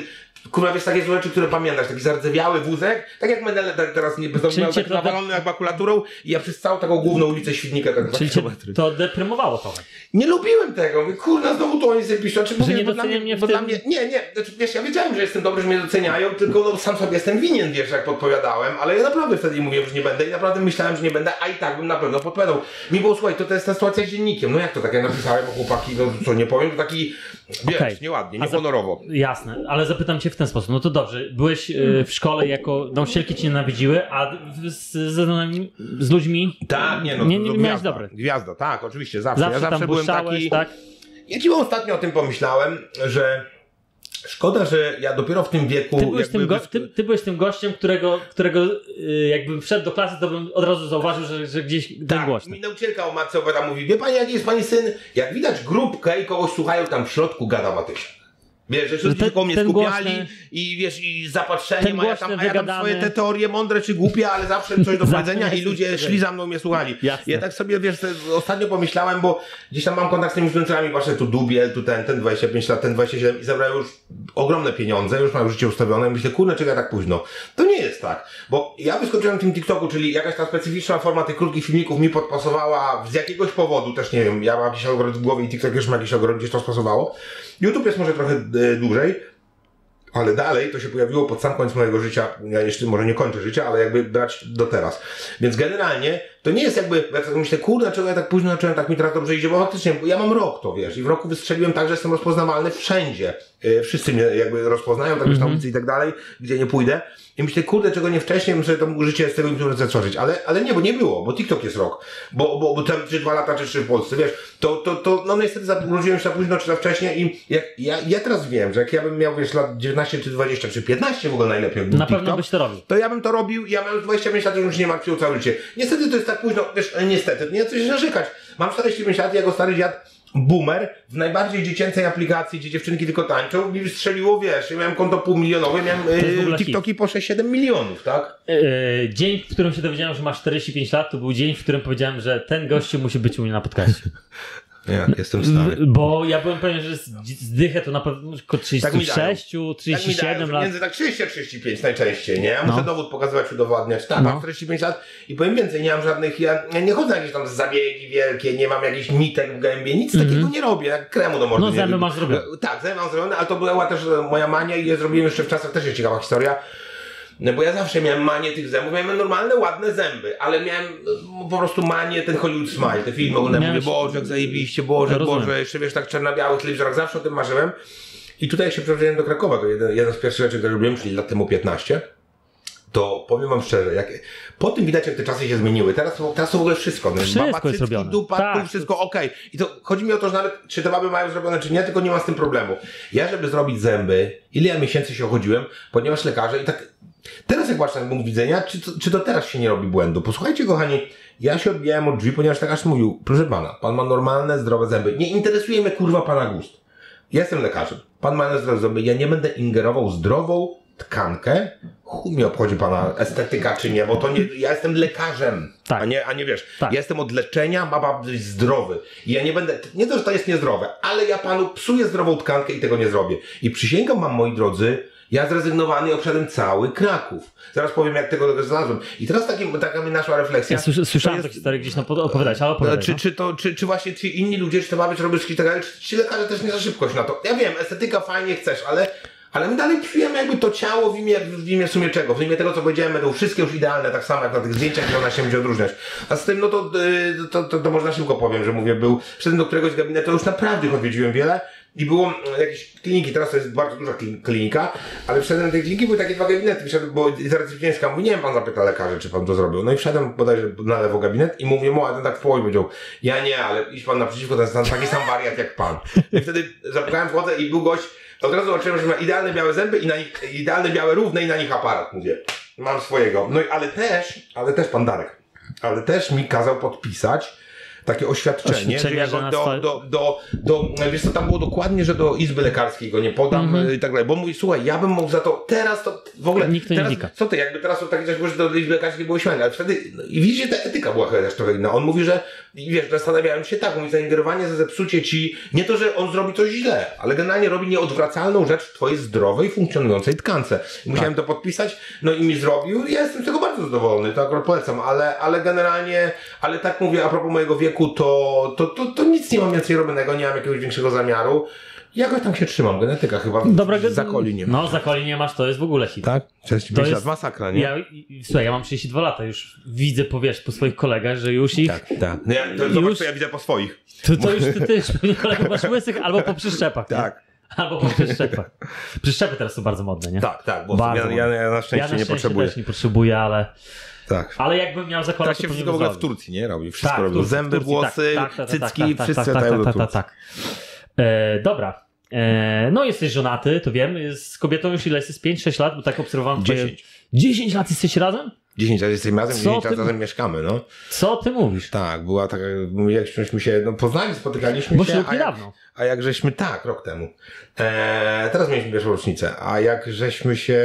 kurwa, wiesz, takie rzeczy, które pamiętasz, taki zardzewiały wózek, tak jak Menele tak teraz nie cię tak to- nawalony jak makulaturą i ja przez całą taką główną ulicę Świdnika tak Czyli kilometry. to deprymowało trochę. Nie lubiłem tego. Mówię, kurna, znowu to oni sobie piszą. Czy mówię, nie bo dla mnie, mnie bo tym? dla mnie, nie, nie, znaczy, wiesz, ja wiedziałem, że jestem dobry, że mnie doceniają, tylko no, sam sobie jestem winien, wiesz, jak podpowiadałem, ale ja naprawdę wtedy mówiłem, że nie będę i naprawdę myślałem, że nie będę, a i tak bym na pewno podpowiadał. Mi było, słuchaj, to, to jest ta sytuacja z dziennikiem. No jak to tak, ja napisałem, chłopaki, no co, nie powiem, to taki, wiesz, Okej. nieładnie, niehonorowo. Jasne, ale zapytam cię w ten sposób. No to dobrze, byłeś y, w szkole jako nauczycielki cię nienawidziły, a z, z, z ludźmi Tak, nie no, nie, nie, miałeś gwiazda. Gwiazda, tak, oczywiście, zawsze. Zawsze, ja zawsze byłem taki... tak? Ja ci ostatnio o tym pomyślałem, że szkoda, że ja dopiero w tym wieku... Ty byłeś, jakby tym go, ty, ty byłeś tym gościem, którego, którego y, jakbym wszedł do klasy, to bym od razu zauważył, że, że gdzieś ten Tak, głośny. mi nauczycielka o matce opowiada, mówi, wie pani jaki jest pani syn? Jak widać grupkę i kogoś słuchają, tam w środku gada Matysia. Wiesz, że wszyscy ten- koło mnie skupiali głośny- i wiesz, i zapatrzeni, ten a ja tam, a ja tam swoje te teorie mądre czy głupie, ale zawsze coś do powiedzenia i ludzie szli za mną i mnie słuchali. Jasne. Ja tak sobie, wiesz, ostatnio pomyślałem, bo gdzieś tam mam kontakt z tymi influencerami, patrzę tu Dubiel, tu ten, ten 25 lat, ten 27 i zabrałem już ogromne pieniądze, już mają życie ustawione i myślę, kurczę, czego ja tak późno. To nie jest tak, bo ja wyskoczyłem w tym TikToku, czyli jakaś ta specyficzna forma tych krótkich filmików mi podpasowała z jakiegoś powodu, też nie wiem, ja mam jakiś algorytm w głowie i TikTok już ma jakiś algorytm, gdzieś to spasowało. YouTube jest może trochę dłużej, ale dalej to się pojawiło pod sam koniec mojego życia. Ja jeszcze może nie kończę życia, ale jakby brać do teraz. Więc generalnie to nie jest jakby, ja tak myślę, kurde, dlaczego ja tak późno zacząłem, tak mi teraz dobrze idzie, bo faktycznie bo ja mam rok to, wiesz, i w roku wystrzeliłem tak, że jestem rozpoznawalny wszędzie. Yy, wszyscy mnie jakby rozpoznają, tak wiesz, na ulicy i tak dalej, gdzie nie pójdę. I myślę, kurde, czego nie wcześniej, sobie to życie z tego influencer tworzyć. Ale, ale nie, bo nie było, bo TikTok jest rok. Bo, bo, bo tam czy dwa lata, czy trzy w Polsce, wiesz, to, to, to no niestety urodziłem się za późno, czy za wcześnie i jak, ja, ja teraz wiem, że jak ja bym miał, wiesz, lat 19, czy 20, czy 15 w ogóle najlepiej, jak Na pewno TikTok, byś to robił. to ja bym to robił, ja mam 25 lat, już nie martwił całe życie. Niestety to jest tak późno, wiesz, e, niestety, nie się narzekać. Mam 45 lat, jako stary dziad, boomer, w najbardziej dziecięcej aplikacji, gdzie dziewczynki tylko tańczą, mi wystrzeliło, wiesz, ja miałem konto półmilionowe, miałem e, TikToki po 6-7 milionów, tak? E, dzień, w którym się dowiedziałem, że masz 45 lat, to był dzień, w którym powiedziałem, że ten gościu musi być u mnie na podcaście. Ja jestem stary. Bo ja byłem pewien, że zdychę to na pewno około 36, Tak mi 37 dają, że lat. Między tak 30 a 35 najczęściej, nie? Ja No. muszę dowód pokazywać, udowadniać. Tak, No. mam 45 lat i powiem więcej, nie mam żadnych, ja nie chodzę na jakieś tam zabiegi wielkie, nie mam jakichś nitek w gębie, nic takiego nie robię, jak kremu do mordy. No, zęby masz zrobione. Tak, zęby mam zrobione, ale to była też moja mania i je zrobiłem jeszcze w czasach, też jest ciekawa historia. No bo ja zawsze miałem manię tych zębów, miałem normalne, ładne zęby, ale miałem no, po prostu manię ten Hollywood Smile, te filmy oglądałem, mówię, Boże, jak zajebiście, Boże, Rozumiem. Boże, jeszcze wiesz, tak czarno-białych telewizorach, zawsze o tym marzyłem. I tutaj jak się przeprowadziłem do Krakowa, to jeden, jeden z pierwszych rzeczy, które robiłem, czyli lat temu 15, to powiem wam szczerze, jak, po tym widać, jak te czasy się zmieniły. Teraz, teraz to w ogóle wszystko. No, Wszystko baba, jest robione. dupa, Tak. tu wszystko okej. I to chodzi mi o to, że nawet czy te baby mają zrobione, czy nie, tylko nie ma z tym problemu. Ja, żeby zrobić zęby, ile ja miesięcy się chodziłem, ponieważ lekarze i tak Teraz jak patrzę na punkt widzenia, czy to, czy to teraz się nie robi błędu? Posłuchajcie kochani, ja się odbijałem od drzwi, ponieważ lekarz mówił, proszę pana, pan ma normalne, zdrowe zęby. Nie interesuje mnie kurwa pana gust. Ja jestem lekarzem. Pan ma zdrowe zęby. Ja nie będę ingerował zdrową tkankę. Chuj mi obchodzi pana estetyka czy nie, bo to nie, ja jestem lekarzem. Tak. A nie, a nie wiesz, Tak. ja jestem od leczenia, ma być zdrowy. I ja nie będę, nie to, że to jest niezdrowe, ale ja panu psuję zdrową tkankę i tego nie zrobię. I przysięgam wam, moi drodzy, ja zrezygnowany i obszedłem cały Kraków. Zaraz powiem, jak tego znalazłem. I teraz taki, taka mi naszła refleksja. Ja słysz, słyszałem To jest- historie gdzieś pod- opowiadać, ale no, opowiadaj. czy, no. czy, to, czy, czy właśnie ci inni ludzie, czy te baby, czy robisz i tak dalej, czy ci lekarze też nie za szybko się na to. Ja wiem, estetyka fajnie chcesz, ale, ale my dalej psujemy jakby to ciało w imię, w imię w sumie czego? W imię tego, co powiedziałem, będą wszystkie już idealne, tak samo jak na tych zdjęciach, gdzie ona się będzie odróżniać. A z tym, no to, y, to, to, to można szybko powiem, że mówię, był, szedłem do któregoś gabinetu, już naprawdę odwiedziłem wiele, i było mm, jakieś kliniki, teraz to jest bardzo duża klin- klinika, ale wszedłem do tej kliniki, były takie dwa gabinety, wszedłem, bo recepcjonistka mówi, nie wiem, pan zapyta lekarza, czy pan to zrobił. No i wszedłem bodajże na lewo gabinet i mówię mu, a ten tak w połowie powiedział, ja nie, ale iść pan naprzeciwko, ten jest taki sam wariat jak pan. I wtedy zapukałem, wchodzę i był gość, od razu zobaczyłem, że ma idealne białe zęby i na nich, idealne białe równe i na nich aparat. Mówię, mam swojego. No i ale też, ale też pan Darek, ale też mi kazał podpisać takie oświadczenie, Oświadczenie, że ja go do, do, do, do, wiesz co, tam było dokładnie, że do izby lekarskiej go nie podam Mhm. i tak dalej, bo mówi, słuchaj, ja bym mógł za to, teraz to w ogóle, Nikt nie teraz, wnika. co ty, jakby teraz to takie coś było, że do izby lekarskiej było śmiane, ale wtedy, no, i widzicie, ta etyka była też trochę inna, on mówi, że, wiesz, zastanawiałem się tak, mówi, zaingerowanie za zepsucie ci, nie to, że on zrobi coś źle, ale generalnie robi nieodwracalną rzecz w twojej zdrowej, funkcjonującej tkance. Musiałem to podpisać, no i mi zrobił, ja jestem z tego bardzo zadowolony, to akurat polecam, ale, ale generalnie, ale tak mówię, a propos mojego wieku, to, to, to, to nic nie mam więcej robionego, nie mam jakiegoś większego zamiaru. Jakoś tam się trzymam, genetyka chyba Dobra, w zakoli nie ma. No, zakoli nie masz, to jest w ogóle hit. Tak? 35 To lat, jest- masakra, nie? Ja, słuchaj, ja mam 32 lata, już widzę, powiesz, po swoich kolegach, że już ich... Tak, tak. No ja, to Już- zobacz, co ja widzę po swoich. To, to już ty też kolegów masz łysych albo po przeszczepach. nie? Tak. Albo po przeszczepach. Przeszczepy teraz są bardzo modne, nie? Tak, tak, bo Bardzo ja, ja, ja na szczęście ja na nie szczęście potrzebuję. też nie potrzebuję, ale, Tak. ale jakbym miał zakładać, to się powinien wszystko w ogóle w. Turcji, nie? Robi. Wszystko Tak, robią. Turcji, Zęby, Turcji, włosy, tak, tak, tak, cycki, tak, tak, wszyscy tak, tak, tak, tak, tak. E, dobra. E, no jesteś żonaty, to wiem. Z kobietą już ile jesteś? 5-6 lat, bo tak obserwowałem twoje... 10. 10 lat jesteście razem? 10 lat jesteśmy razem, Co 10 lat ty- razem mieszkamy, no. Co ty mówisz? Tak, była taka, jak żeśmy się no, poznali, spotykaliśmy Bo się, a jak, niedawno. a jak żeśmy, tak, rok temu. E, teraz mieliśmy pierwszą rocznicę, a jak żeśmy się,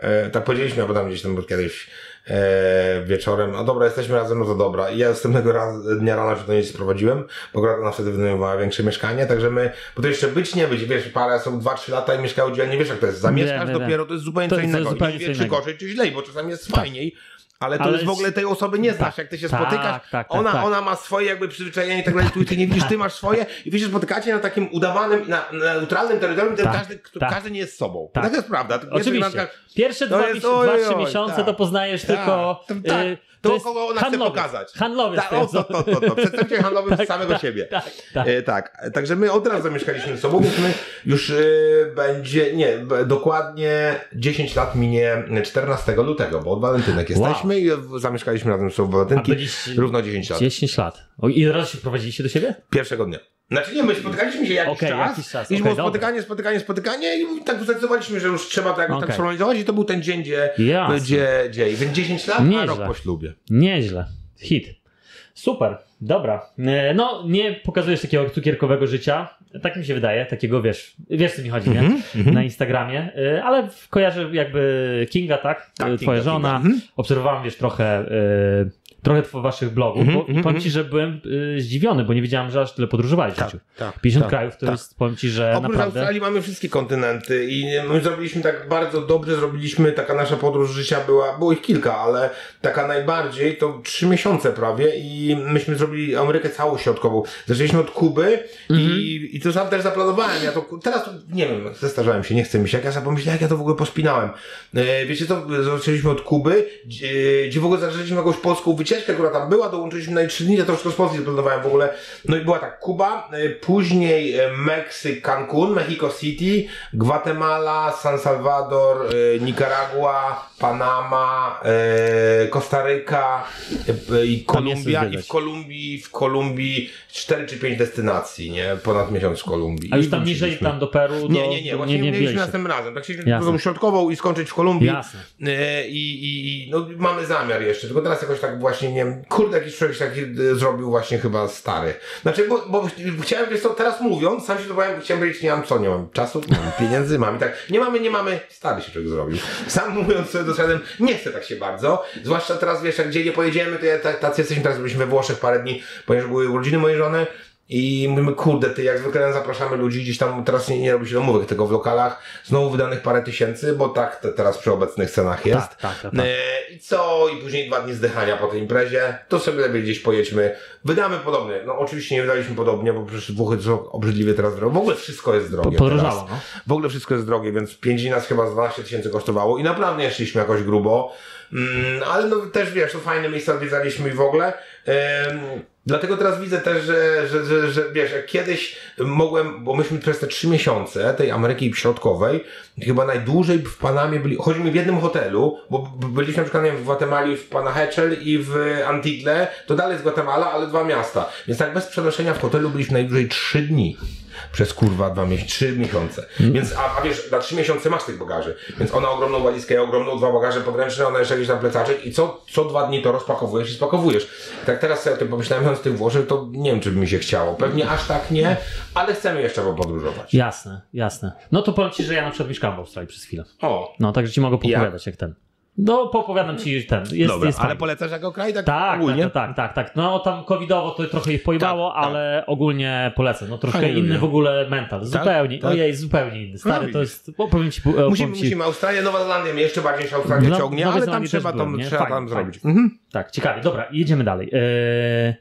e, tak powiedzieliśmy, bo tam gdzieś tam kiedyś e, wieczorem, a dobra, jesteśmy razem, no to dobra. I ja następnego raz, dnia rana się do niej sprowadziłem, bo akurat ona wtedy wynajmowała większe mieszkanie, także my, bo to jeszcze być, nie być, wiesz, parę są 2-3 lata i mieszkają oddzielnie, wiesz jak to jest, zamieszkasz Wiem, wiem, dopiero, to jest zupełnie To co jest- to jest innego. zupełnie I nie wie, czy innego. Tak. gorzej, czy źlej, bo czasami jest fajniej. Ale to Ale już w ogóle tej osoby nie znasz, tak, jak ty się tak, spotykasz, tak, tak, ona, tak. ona ma swoje jakby przyzwyczajenie i tak dalej, ty nie widzisz, ty masz swoje i wy się spotykacie na takim udawanym, na, na neutralnym terytorium, Tak, każdy, tak. każdy nie jest sobą. Tak. Tak. To jest prawda. Oczywiście. Pierwsze dwa, jest- dwa, oj, trzy oj, miesiące tak. to poznajesz Tak, tylko... tak. y, To, jest kogo ona chce handlowiec. pokazać. Handlowiec to o, to, to, to, to. Przedstawiciel handlowy Tak, samego tak, siebie. Tak, tak. E, tak, także my od razu zamieszkaliśmy ze sobą, my już e, będzie, nie, dokładnie 10 lat minie 14 lutego, bo od walentynek Wow. jesteśmy i w- zamieszkaliśmy razem z sobą w walentynki byliście- równo 10 lat. 10 lat. O, I razy się prowadziliście do siebie? Pierwszego dnia. Znaczy nie, my spotykaliśmy się jakiś Okej, czas, jakiś czas, i okej, było spotykanie, spotykanie, spotykanie i tak zdecydowaliśmy, że już trzeba to jakoś Okej. tak sformalizować i to był ten dzień, gdzie, Jasne. gdzie, gdzie więc 10 lat, a Nieźle. rok po ślubie. Nieźle. Hit. Super. Dobra. E, No, nie pokazujesz takiego cukierkowego życia. Tak mi się wydaje. Takiego, wiesz, wiesz co mi chodzi, nie? Mhm, Na Instagramie. E, Ale kojarzę jakby Kinga, tak? Tak, E, Twoja Kinga, żona. Kinga. Mhm. Obserwowałem, wiesz, trochę... Trochę waszych blogów, Mhm, bo mhm, powiem mhm. ci, że byłem e, zdziwiony, bo nie wiedziałem, że aż tyle podróżowałeś w Tak, życiu. tak, 50 tak, krajów to tak. jest, powiem ci, że Oprócz naprawdę... Australii mamy wszystkie kontynenty i my zrobiliśmy tak bardzo dobrze, zrobiliśmy, taka nasza podróż życia była, było ich kilka, ale taka najbardziej to trzy miesiące prawie i myśmy zrobili Amerykę całą środkową. Zaczęliśmy od Kuby i, i to sam też zaplanowałem. Ja to, teraz to, nie wiem, zestarzałem się, nie chcę mi się, jak ja sobie pomyślałem, jak ja to w ogóle pospinałem. E, wiecie co, zaczęliśmy od Kuby, gdzie, gdzie w ogóle zaczęliśmy jakąś polską wycieczkę, która tam była, dołączyliśmy na 3 dni, ja to wszystko z Polski zaplanowałem w ogóle. No i była tak, Kuba, e, później e, Meksyk, Cancun, Mexico City, Guatemala, San Salvador, e, Nicaragua, Panama, Kostaryka i Kolumbia. I w Kolumbii, w Kolumbii 4 czy 5 destynacji, nie? Ponad miesiąc w Kolumbii. A już tam niżej, tam do Peru, do, Nie, nie, nie, właśnie nie, nie następnym razem. Tak chcieliśmy Jasne. tą środkową i skończyć w Kolumbii. Jasne. I, i, i no, mamy zamiar jeszcze, tylko teraz jakoś tak właśnie, nie wiem, kurde, jakiś człowiek taki e, zrobił właśnie chyba stary. Znaczy, bo, bo chciałem, wiesz co, teraz mówiąc, sam się dowiedziałem, chciałem powiedzieć, nie mam co, nie mam czasu, nie mam pieniędzy, mam i tak, nie mamy, nie mamy, stary się człowiek zrobił. Sam mówiąc sobie doszedłem, nie chcę tak się bardzo, zwłaszcza teraz, wiesz, jak gdzie nie pojedziemy, to ja tacy jesteśmy, teraz byliśmy we Włoszech parę dni, ponieważ były urodziny mojej żony, i mówimy, kurde, ty, jak zwykle zapraszamy ludzi gdzieś tam, teraz nie, nie robi się domówek, tylko w lokalach, znowu wydanych parę tysięcy, bo tak to teraz przy obecnych cenach jest. Tak, tak, tak, tak. E, I co? I później dwa dni zdychania po tej imprezie, to sobie lepiej gdzieś pojedźmy. Wydamy podobnie. No oczywiście nie wydaliśmy podobnie, bo przecież Włochy są obrzydliwie teraz drogie. W ogóle wszystko jest drogie Podrożało, no. W ogóle wszystko jest drogie, więc 5 dni nas chyba z 12 tysięcy kosztowało i naprawdę szliśmy jakoś grubo. Mm, ale no też wiesz, to fajne miejsca odwiedzaliśmy i w ogóle. Dlatego teraz widzę też, że, że, że, że wiesz, jak kiedyś mogłem, bo myśmy przez te 3 miesiące tej Ameryki Środkowej, chyba najdłużej w Panamie byli, mi w jednym hotelu, bo byliśmy na przykład wiem, w Gwatemali, w Panajachel i w Antigle, to dalej jest Gwatemala, ale dwa miasta. Więc tak bez przenoszenia w hotelu byliśmy najdłużej 3 dni. Przez kurwa dwa miesiące, trzy miesiące. Więc, a, a wiesz, na trzy miesiące masz tych bagaży. Więc ona ogromną walizkę, ja ogromną, dwa bagaże podręczne, ona jeszcze jakiś tam plecaczek i co, co dwa dni to rozpakowujesz i spakowujesz. Tak teraz sobie o tym pomyślałem, z tych Włoszech, to nie wiem, czy by mi się chciało. Pewnie aż tak nie, ale chcemy jeszcze popodróżować. Jasne, jasne. No to powiem ci, że ja na przykład mieszkałem w Australii przez chwilę. O, No, także ci mogę popowiadać jak ten. No, popowiadam ci ten. Jest, dobra, jest ale fajnie. polecasz jako kraj tak, Tak, ogólnie? tak, tak, tak, tak. No tam covidowo to trochę ich pojebało, Tak, tak. ale ogólnie polecam. No troszkę Fajnie inny lubię. w ogóle mental. Zupełnie, tak. ojej, zupełnie inny. Stary, No, to jest, bo powiem ci, powiem Musimy, ci musimy Australię, Nowa Zelandia mnie jeszcze bardziej się Australia No, ciągnie, ale tam trzeba, byłem, tam, trzeba Fajnie, tam fajnie. zrobić. Mhm. Tak, ciekawie. Dobra, jedziemy dalej. Eee,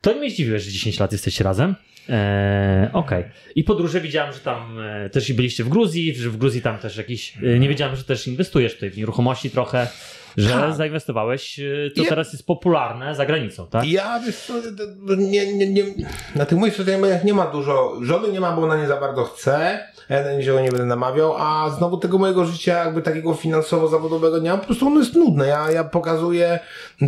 to nie mnie zdziwiłeś, że 10 lat jesteście razem. Eee, Okej. I podróże widziałem, że tam e, też byliście w Gruzji, że w Gruzji tam też jakiś. E, nie wiedziałem, że też inwestujesz tutaj w nieruchomości trochę. że Tak. zainwestowałeś, y, to Ja- teraz jest popularne za granicą, tak? Ja wiesz nie, nie, nie, na tych moich nie ma dużo, żony nie ma, bo ona nie za bardzo chce, ja na nikogo nie będę namawiał, a znowu tego mojego życia jakby takiego finansowo-zawodowego nie mam, po prostu ono jest nudne, ja, ja pokazuję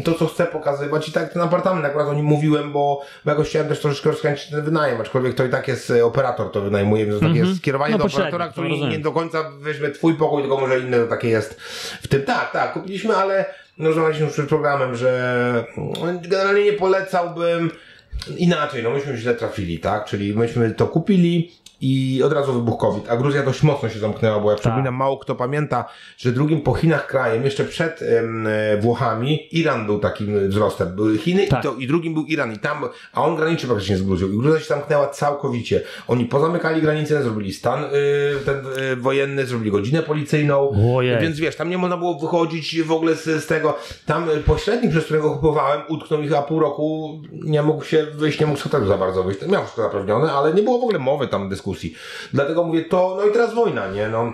to, co chcę pokazywać i tak ten apartament akurat o nim mówiłem, bo, bo jakoś chciałem też troszeczkę rozkręcić ten wynajem, aczkolwiek to i tak jest e, operator, to wynajmuje, więc to takie Mhm. jest skierowanie No do operatora, to który rozumiem. nie do końca weźmie twój pokój, tylko może inny, to takie jest w tym. Tak, tak, kupiliśmy, ale no, rozmawialiśmy już przed programem, że mm, generalnie nie polecałbym inaczej, no myśmy źle trafili, tak? Czyli myśmy to kupili i od razu wybuch COVID, a Gruzja dość mocno się zamknęła, bo ja przypominam, mało kto pamięta, że drugim po Chinach krajem, jeszcze przed e, Włochami, Iran był takim wzrostem. Były Chiny Tak. i, to, i drugim był Iran i tam, a on graniczy praktycznie z Gruzją i Gruzja się zamknęła całkowicie. Oni pozamykali granicę, zrobili stan y, ten y, wojenny, zrobili godzinę policyjną, Ojej. więc wiesz, tam nie można było wychodzić w ogóle z, z tego. Tam y, pośrednik, przez którego kupowałem, utknął ich a pół roku, nie mógł się wyjść, nie mógł z hotelu za bardzo wyjść. Miał wszystko zapewnione, ale nie było w ogóle mowy tam dyskusji. Dlatego mówię, to, no i teraz wojna, nie? No,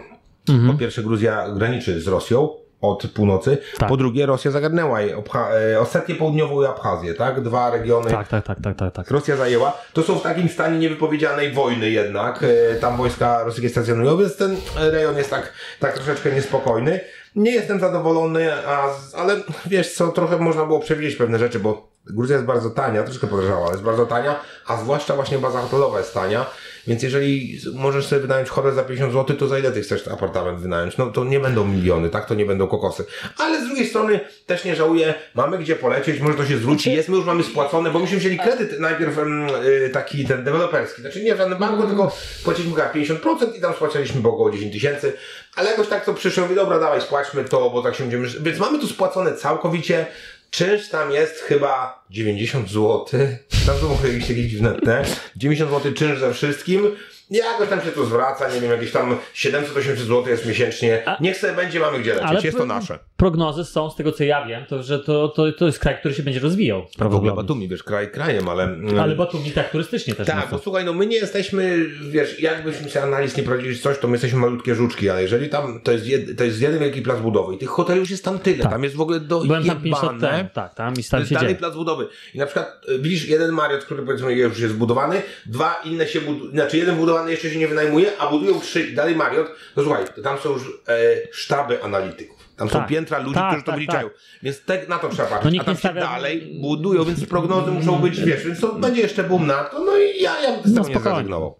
Mhm. po pierwsze, Gruzja graniczy z Rosją od północy. Tak. Po drugie, Rosja zagarnęła jej Obcha- e, Osetię Południową i Abchazję, tak? Dwa regiony. Tak, tak, tak, tak, tak, tak. Rosja zajęła. To są w takim stanie niewypowiedzianej wojny jednak. E, Tam wojska rosyjskie stacjonują, więc ten rejon jest tak, tak troszeczkę niespokojny. Nie jestem zadowolony, a, ale wiesz co, trochę można było przewidzieć pewne rzeczy, bo Gruzja jest bardzo tania, troszkę podejrzała, ale jest bardzo tania, a zwłaszcza właśnie baza hotelowa jest tania, więc jeżeli możesz sobie wynająć hotel za 50 zł, to za ile ty chcesz ten apartament wynająć? No to nie będą miliony, tak? To nie będą kokosy. Ale z drugiej strony też nie żałuję, mamy gdzie polecieć, może to się zwróci, jest, my już mamy spłacone, bo myśmy wzięli kredyt najpierw y, taki ten deweloperski, znaczy nie w żadnym banku, tylko płaciliśmy chyba 50% i tam spłaciliśmy bo około 10 tysięcy, ale jakoś tak to przyszło, mówię, dobra, dawaj, spłaćmy to, bo tak się będziemy, więc mamy to spłacone całkowicie, Czynsz tam jest chyba 90 zł. Tam są jakieś takie dziwne te. 90 zł czynsz ze wszystkim. Jakoś tam się to zwraca, nie wiem, jakieś tam 700-800 zł jest miesięcznie. A- Niech sobie będzie, mamy gdzie lecieć. Ale jest to nasze. Prognozy są, z tego co ja wiem, to że to, to, to jest kraj, który się będzie rozwijał. W ogóle. Batumi, wiesz, kraj krajem, ale... mm, Ale Batumi tak turystycznie też Tak, bo słuchaj, no my nie jesteśmy, wiesz, jakbyśmy się analiz nie prowadzili coś, to my jesteśmy malutkie żuczki, ale jeżeli tam, to jest, jed, to jest jeden wielki plac budowy i tych hoteli już jest tam tyle, Tak. tam jest w ogóle do Byłem tam 5 lat jebane. temu. Tak, tam i To tam jest się dalej dzieje. plac budowy. I na przykład e, widzisz jeden Marriott, który powiedzmy już jest zbudowany, dwa inne się budują, znaczy jeden budowany jeszcze się nie wynajmuje, a budują trzy i dalej Marriott, to słuchaj, to tam są już e, sztaby analityków. Tam są Tak. piętra ludzi, Tak, którzy to tak, wyliczają. Więc te, na to trzeba patrzeć. No nikt a tam nie się stawia- dalej budują, więc prognozy muszą być, wiesz, więc to będzie jeszcze boom na to, no i ja, ja bym z No tego nie zrezygnował.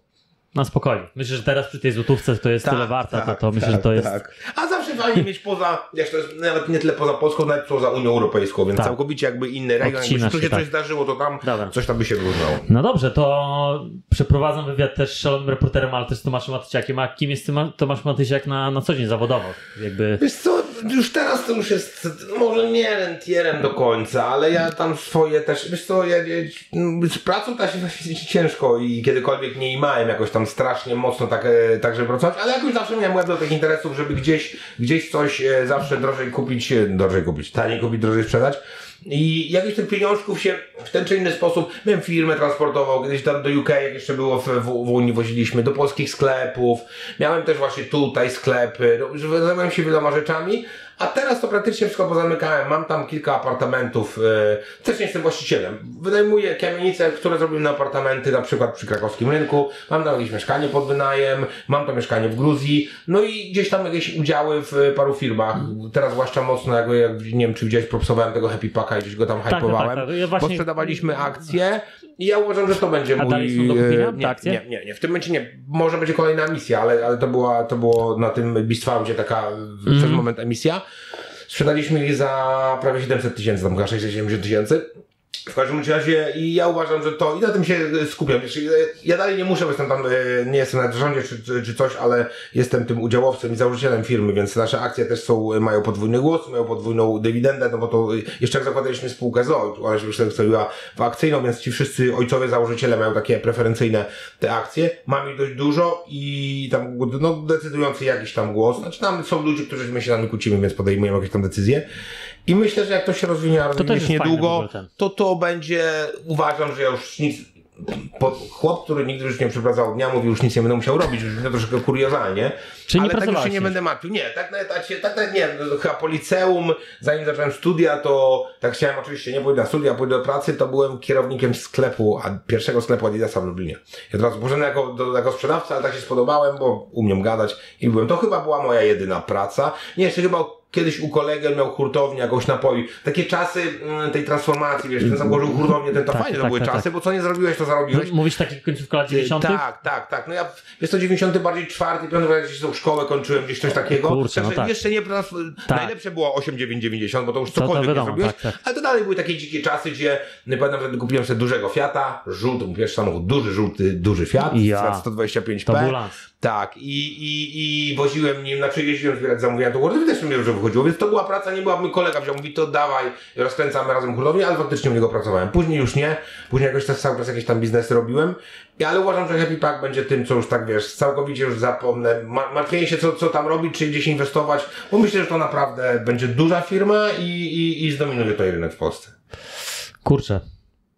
Na spokojnie. Myślę, że teraz przy tej złotówce to jest tyle warta, to, to myślę, tak, że to jest... tak. A zawsze fajnie mieć poza, wiesz, to jest nawet nie tyle poza Polską, nawet poza Unią Europejską, więc Tak. całkowicie jakby inny region. Jakby się, się coś tak. zdarzyło, to tam Dobra. coś tam by się wyróżniało. No dobrze, to przeprowadzam wywiad też z szalonym reporterem, ale też z Tomaszem Matysiakiem. A kim jest Tomasz Matysiak na, na co dzień zawodowo? Jakby... Wiesz co, już teraz to już jest, może nie rentierem do końca, ale ja tam swoje też, wiesz co, ja, ja z pracą też właśnie ciężko i kiedykolwiek nie imałem jakoś tam strasznie mocno tak, e, tak żeby pracować, ale jakoś zawsze miałem łeb do tych interesów, żeby gdzieś, gdzieś coś e, zawsze drożej kupić, e, drożej kupić, taniej kupić, drożej sprzedać. I jakiś tych pieniążków się w ten czy inny sposób, miałem firmę transportową, kiedyś tam do UK, jak jeszcze było w, w, w Unii, woziliśmy do polskich sklepów, miałem też właśnie tutaj sklepy, no, zajmowałem się wieloma rzeczami, a teraz to praktycznie wszystko pozamykałem, mam tam kilka apartamentów, yy, też nie jestem właścicielem, wynajmuję kamienice, które zrobiłem na apartamenty, na przykład przy krakowskim rynku, mam tam jakieś mieszkanie pod wynajem, mam tam mieszkanie w Gruzji, no i gdzieś tam jakieś udziały w paru firmach, teraz zwłaszcza mocno, jak, jak nie wiem czy widziałeś, propsowałem tego Happy Packa i gdzieś go tam tak, hypowałem, tak. Ja właśnie- bo sprzedawaliśmy akcje i ja uważam, że to będzie A mój... dalej są do kupienia e, te nie, nie, nie, nie, w tym momencie nie. Może będzie kolejna emisja, ale, ale to, była, to było na tym Bistwardzie taka w- Mhm. przez moment emisja. Sprzedaliśmy je za prawie 700 tysięcy, tam chyba 670 tysięcy. W każdym razie i ja uważam, że to i na tym się e, skupiam. E, ja dalej nie muszę, bo jestem tam, e, nie jestem nawet w rządzie czy, czy, czy coś, ale jestem tym udziałowcem i założycielem firmy, więc nasze akcje też są, mają podwójny głos, mają podwójną dywidendę, no bo to jeszcze jak zakładaliśmy spółkę ZOO, ona się wstawiła w akcyjną, więc ci wszyscy ojcowie założyciele mają takie preferencyjne te akcje. Mam ich dość dużo i tam no, decydujący jakiś tam głos. Znaczy tam są ludzie, którzy my się nami kłócimy, więc podejmujemy jakieś tam decyzje. I myślę, że jak to się rozwinie, rozwinie też niedługo, to to będzie, uważam, że ja już nic, po, chłop, który nigdy już nie przeprowadzał dnia, mówił, już nic nie będę musiał robić, już to troszkę kuriozalnie. Czyli ale nie tak już się nie będę martwił. Nie, tak na etacie, tak nawet nie, no, chyba po liceum, zanim zacząłem studia, to tak chciałem oczywiście nie pójdę na studia, pójdę do pracy, to byłem kierownikiem sklepu, a pierwszego sklepu Adidasa w Lublinie. Ja teraz poszedłem jako, do, jako sprzedawca, ale tak się spodobałem, bo umiem gadać i byłem. To chyba była moja jedyna praca. Nie, jeszcze chyba kiedyś u kolegę miał hurtownię jakąś napoi. Takie czasy mm, tej transformacji, wiesz, ten założył hurtownię, ten to Tak, fajne to tak, były tak, czasy, tak. bo co nie zrobiłeś, to zarobiłeś. Mówisz takich końcówka lat 90. Tak, tak, tak. No ja, jest to 90 bardziej czwarty, piąty, gdzieś tą szkołę kończyłem, gdzieś coś takiego. Kurczę, no Także tak. Jeszcze nie, Tak. najlepsze było 8, 9, 90, bo to już To- to cokolwiek wiadomo, nie zrobiłeś. Ale to dalej były takie dzikie czasy, gdzie, nie pamiętam, wtedy kupiłem sobie dużego Fiata, żółty, mój pierwszy samochód, duży, żółty, duży Fiat, Ja. Fiat 125P. To był lans. Tak, i, i, i woziłem nim, znaczy jeździłem zbierać zamówienia do Wordy, też mi dobrze wychodziło, więc to była praca, nie była, mój kolega wziął, mówi to dawaj, rozkręcamy razem hurtownię, ale faktycznie u niego pracowałem. Później już nie, później jakoś też cały czas jakieś tam biznesy robiłem, ale uważam, że Happy Pack będzie tym, co już tak wiesz, całkowicie już zapomnę, Ma- martwienie się co, co tam robić, czy gdzieś inwestować, bo myślę, że to naprawdę będzie duża firma i, i, i zdominuje to rynek w Polsce. Kurczę.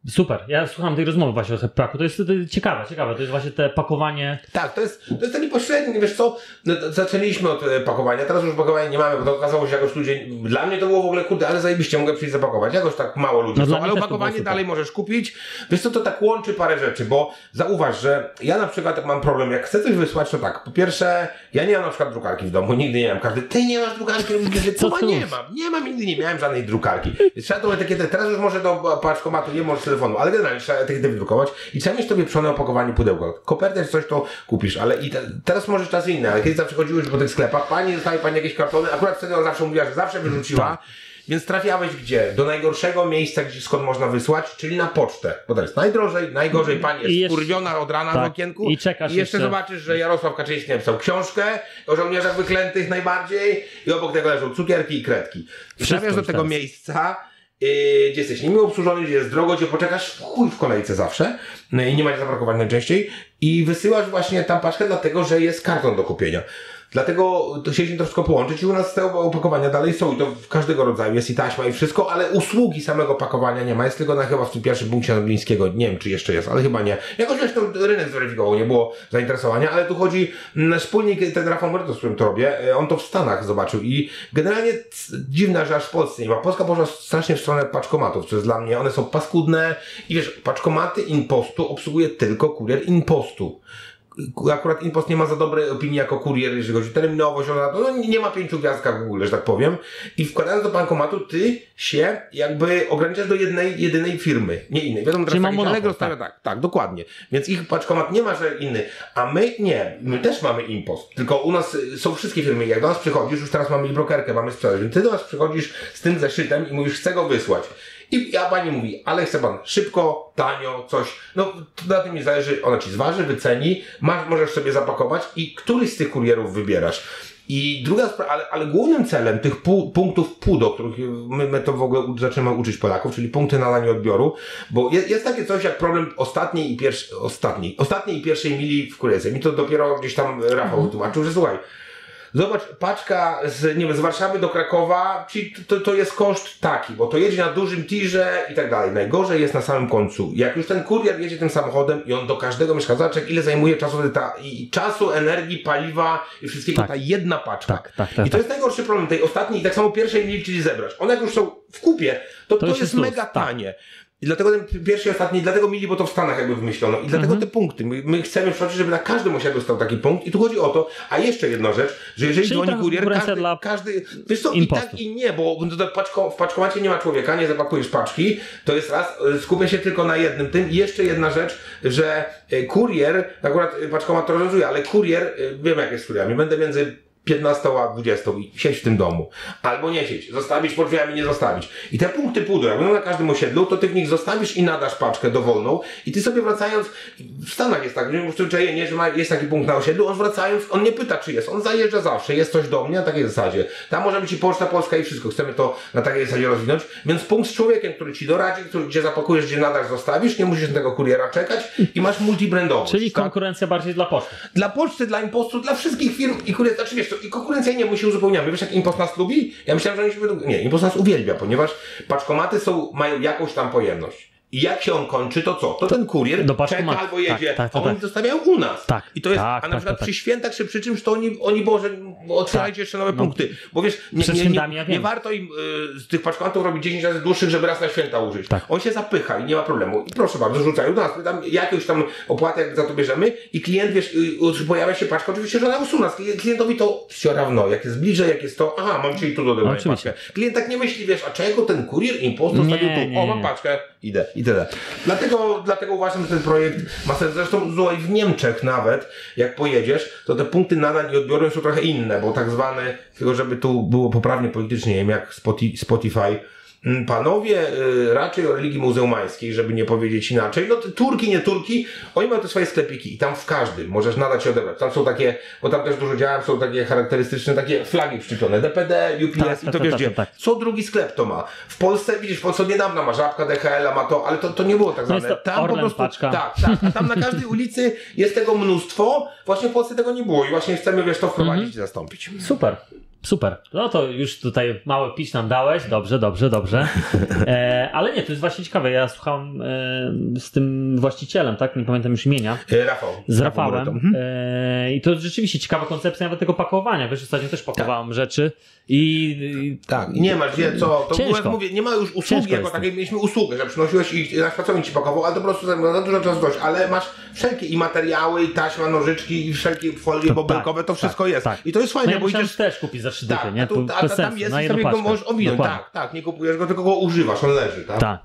Super. Ja słucham tej rozmowy właśnie o Happy Packu. To jest, ciekawe, ciekawe. To jest właśnie te pakowanie. Tak, to jest, to jest taki pośredni, wiesz co, no, zaczęliśmy od e, pakowania, teraz już pakowania nie mamy, bo to okazało się jakoś ludzie, dla mnie to było w ogóle kurde, ale zajebiście, mogę przyjść zapakować, jakoś tak mało ludzi. No dla mnie ale opakowanie dalej możesz kupić, wiesz co, to tak łączy parę rzeczy, bo zauważ, że ja na przykład mam problem, jak chcę coś wysłać, to tak, po pierwsze, ja nie mam na przykład drukarki w domu, nigdy nie miałem, każdy, ty nie masz drukarki, mówię, że Co co nie mam, nie mam, nigdy nie miałem żadnej drukarki, Więc trzeba tą etykietę, teraz już może do paczkomatu, nie może z telefonu, ale generalnie trzeba etykietę wydrukować i trzeba mieć tobie przone opakowanie pudełka. Kopertę czy coś to kupisz, ale i te, teraz może czas inny, ale kiedy zawsze chodziłeś po tych sklepach, pani dostaje pani jakieś kartony, akurat wtedy ona zawsze mówiła, że zawsze wyrzuciła, Tak. więc trafiałeś gdzie? Do najgorszego miejsca, gdzie, skąd można wysłać, czyli na pocztę, bo to jest najdrożej, najgorzej, pani jest I jeszcze- kurwiona od rana tak. w okienku I czekasz i jeszcze jeszcze- zobaczysz, że Jarosław Kaczyński napisał książkę o żołnierzach wyklętych najbardziej i obok tego leżą cukierki i kredki. Trafiasz do tego miejsca, gdzie jesteś? Niemiło obsłużony, gdzie jest drogo, gdzie poczekasz w chuj w kolejce zawsze. No i nie ma zabrakować najczęściej. I wysyłasz właśnie tam paczkę dlatego, że jest karton do kupienia. Dlatego to chcieliśmy to wszystko połączyć i u nas te opakowania dalej są i to każdego rodzaju jest i taśma i wszystko, ale usługi samego pakowania nie ma. Jest tylko na chyba w tym pierwszym punkcie Noblińskiego. Nie wiem, czy jeszcze jest, ale chyba nie. Jakoś zresztą rynek zweryfikował, nie było zainteresowania, ale tu chodzi, mm, wspólnik, ten Rafał Meryto, z którym to robię, e, on to w Stanach zobaczył i generalnie dziwne, że aż w Polsce nie ma. Polska poszła strasznie w stronę paczkomatów, co jest dla mnie, one są paskudne i wiesz, paczkomaty Impostu obsługuje tylko kurier Impostu akurat Impost nie ma za dobrej opinii jako kurier, jeżeli chodzi o terminowość, ona, no, nie ma pięciu gwiazdkach w ogóle, że tak powiem. I wkładając do bankomatu, ty się jakby ograniczasz do jednej, jedynej firmy, nie innej. Wiadomo, Czyli ma teraz monopol, Allegro stawia tak, tak, dokładnie. Więc ich paczkomat nie ma, że inny. A my nie. My też mamy Impost. Tylko u nas y, są wszystkie firmy. Jak do nas przychodzisz, już teraz mamy brokerkę, mamy sprzedaż. Więc ty do nas przychodzisz z tym zeszytem i mówisz, chcę go wysłać. I ja pani mówi, ale chce pan szybko, tanio, coś. No, to na tym mi zależy, ona ci zważy, wyceni, masz, możesz sobie zapakować i któryś z tych kurierów wybierasz. I druga sprawa, ale, ale głównym celem tych pu- punktów PUDO, których my, my to w ogóle zaczynamy uczyć Polaków, czyli punkty nadania odbioru, bo jest, jest takie coś jak problem ostatniej i pierwszej, ostatniej, ostatniej i pierwszej mili w kurierce. Mi to dopiero gdzieś tam Rafał wytłumaczył, że słuchaj, Zobacz, paczka z, nie wiem, z Warszawy do Krakowa, czyli to, to jest koszt taki, bo to jedzie na dużym tirze i tak dalej. Najgorzej jest na samym końcu. Jak już ten kurier jedzie tym samochodem i on do każdego mieszka, zobacz ile zajmuje czasu ta, i czasu, energii, paliwa i wszystkiego Tak. ta jedna paczka. Tak, tak, tak, I to jest najgorszy problem tej ostatniej i tak samo pierwszej mili, czyli zebrać. One jak już są w kupie, to to, już jest jest mega tak. tanie. I dlatego ten pierwszy i ostatni, dlatego mili, bo to w Stanach jakby wymyślono. I dlatego Mhm. te punkty. My, my chcemy przecież, żeby na każdym osiedlu stał taki punkt. I tu chodzi o to, a jeszcze jedna rzecz, że jeżeli Czyli dzwoni kurier, każdy, dla każdy, wiesz co, i tak i nie, bo paczko, w paczkomacie nie ma człowieka, nie zapakujesz paczki, to jest raz, y, skupię się tylko na jednym tym. I jeszcze jedna rzecz, że y, kurier, akurat y, paczkomat to rozwiązuje, ale kurier, wiem jak jest z kurierami, będę między 15 a 20 i siedź w tym domu. Albo nie siedź, zostawić pod drzwiami, nie zostawić. I te punkty pudu, jak będą na każdym osiedlu, to ty w nich zostawisz i nadasz paczkę dowolną i ty sobie wracając, w Stanach jest tak, że przyzwyczajenie, że ma, jest taki punkt na osiedlu, on wracając, on nie pyta czy jest, on zajeżdża zawsze, jest coś do mnie na takiej zasadzie. Tam może być i Poczta Polska i wszystko, chcemy to na takiej zasadzie rozwinąć, więc punkt z człowiekiem, który ci doradzi, który, gdzie zapakujesz, gdzie nadasz, zostawisz, nie musisz na tego kuriera czekać i masz multibrandowość. Czyli tak? konkurencja bardziej dla poczty. Dla poczty, dla impostu, dla wszystkich firm i kurier, znaczy wiesz, i konkurencja nie, my się uzupełniamy. Wiesz, jak impost nas lubi? Ja myślałem, że oni się będą, nie, impost nas uwielbia, ponieważ paczkomaty są, mają jakąś tam pojemność. I jak się on kończy, to co? To ten kurier Do czeka albo jedzie, tak, tak, tak, a oni zostawiają u nas. Tak, I to jest, a na przykład przy świętach czy przy czymś, to oni, oni Boże, otwierajcie jeszcze nowe no. punkty. Bo wiesz, nie, nie, nie, nie warto im y, z tych paczkantów robić 10 razy dłuższych, żeby raz na święta użyć. On się zapycha i nie ma problemu. I proszę bardzo, rzucają do nas. My tam jakąś tam opłatę za to bierzemy i klient, wiesz, y, y pojawia się paczka, oczywiście, że ona usuna. Klientowi to się równo, jak jest bliżej, jak jest to, aha, mam czyli tu do paczkę. Klient tak nie myśli, wiesz, a czego ten kurier impost zostawił tu? O, mam paczkę, idę tyle. Dlatego, dlatego uważam, że ten projekt ma sens. Zresztą słuchaj, w Niemczech nawet, jak pojedziesz, to te punkty nadań i odbioru są trochę inne, bo tak zwane, tylko żeby tu było poprawnie politycznie, nie wiem, jak Spoti- Spotify, Panowie y, raczej o religii muzeumańskiej, żeby nie powiedzieć inaczej. No Turki, nie Turki, oni mają te swoje sklepiki i tam w każdym możesz nadać i odebrać. Tam są takie, bo tam też dużo działałem, są takie charakterystyczne, takie flagi przyczepione, DPD, UPS Tak, i tak, to tak, wiesz tak, gdzie. tak. Co drugi sklep to ma. W Polsce, widzisz, w Polsce od niedawna ma Żabka, DHL, ma to, ale to, to nie było tak zwane. tam Orlen paczka. Tak, tak. A tam na każdej ulicy jest tego mnóstwo. Właśnie w Polsce tego nie było i właśnie chcemy, wiesz, to wprowadzić Mhm. i zastąpić. Super, super. No to już tutaj mały pitch nam dałeś. Dobrze, dobrze, dobrze. E, ale nie, to jest właśnie ciekawe. Ja słucham e, z tym właścicielem, tak? Nie pamiętam już imienia. E, Rafał. Z Rafał Rafałem. Boreto. Mhm. E, I to rzeczywiście ciekawa koncepcja nawet tego pakowania. Wiesz, ostatnio też pakowałem rzeczy i, i Tak, i nie masz gdzie co, to Ciężko. Mówię, nie ma już usługi jako takiej, mieliśmy usługę, że przynosiłeś i nasz pracownik ci pakował, ale to po prostu zajmuje za dużo czasu dość, ale masz wszelkie i materiały, i taśma, nożyczki, i wszelkie folie To bobelkowe, tak, to wszystko tak, jest. tak. I to jest no fajne, ja bo idziesz... też kupić za trzy dychy, Tak, nie? a, tu, a, a tam jest na i sobie go paczkę. możesz owinąć, Dokładnie. tak, tak, nie kupujesz go, tylko go używasz, on leży, tak? Tak.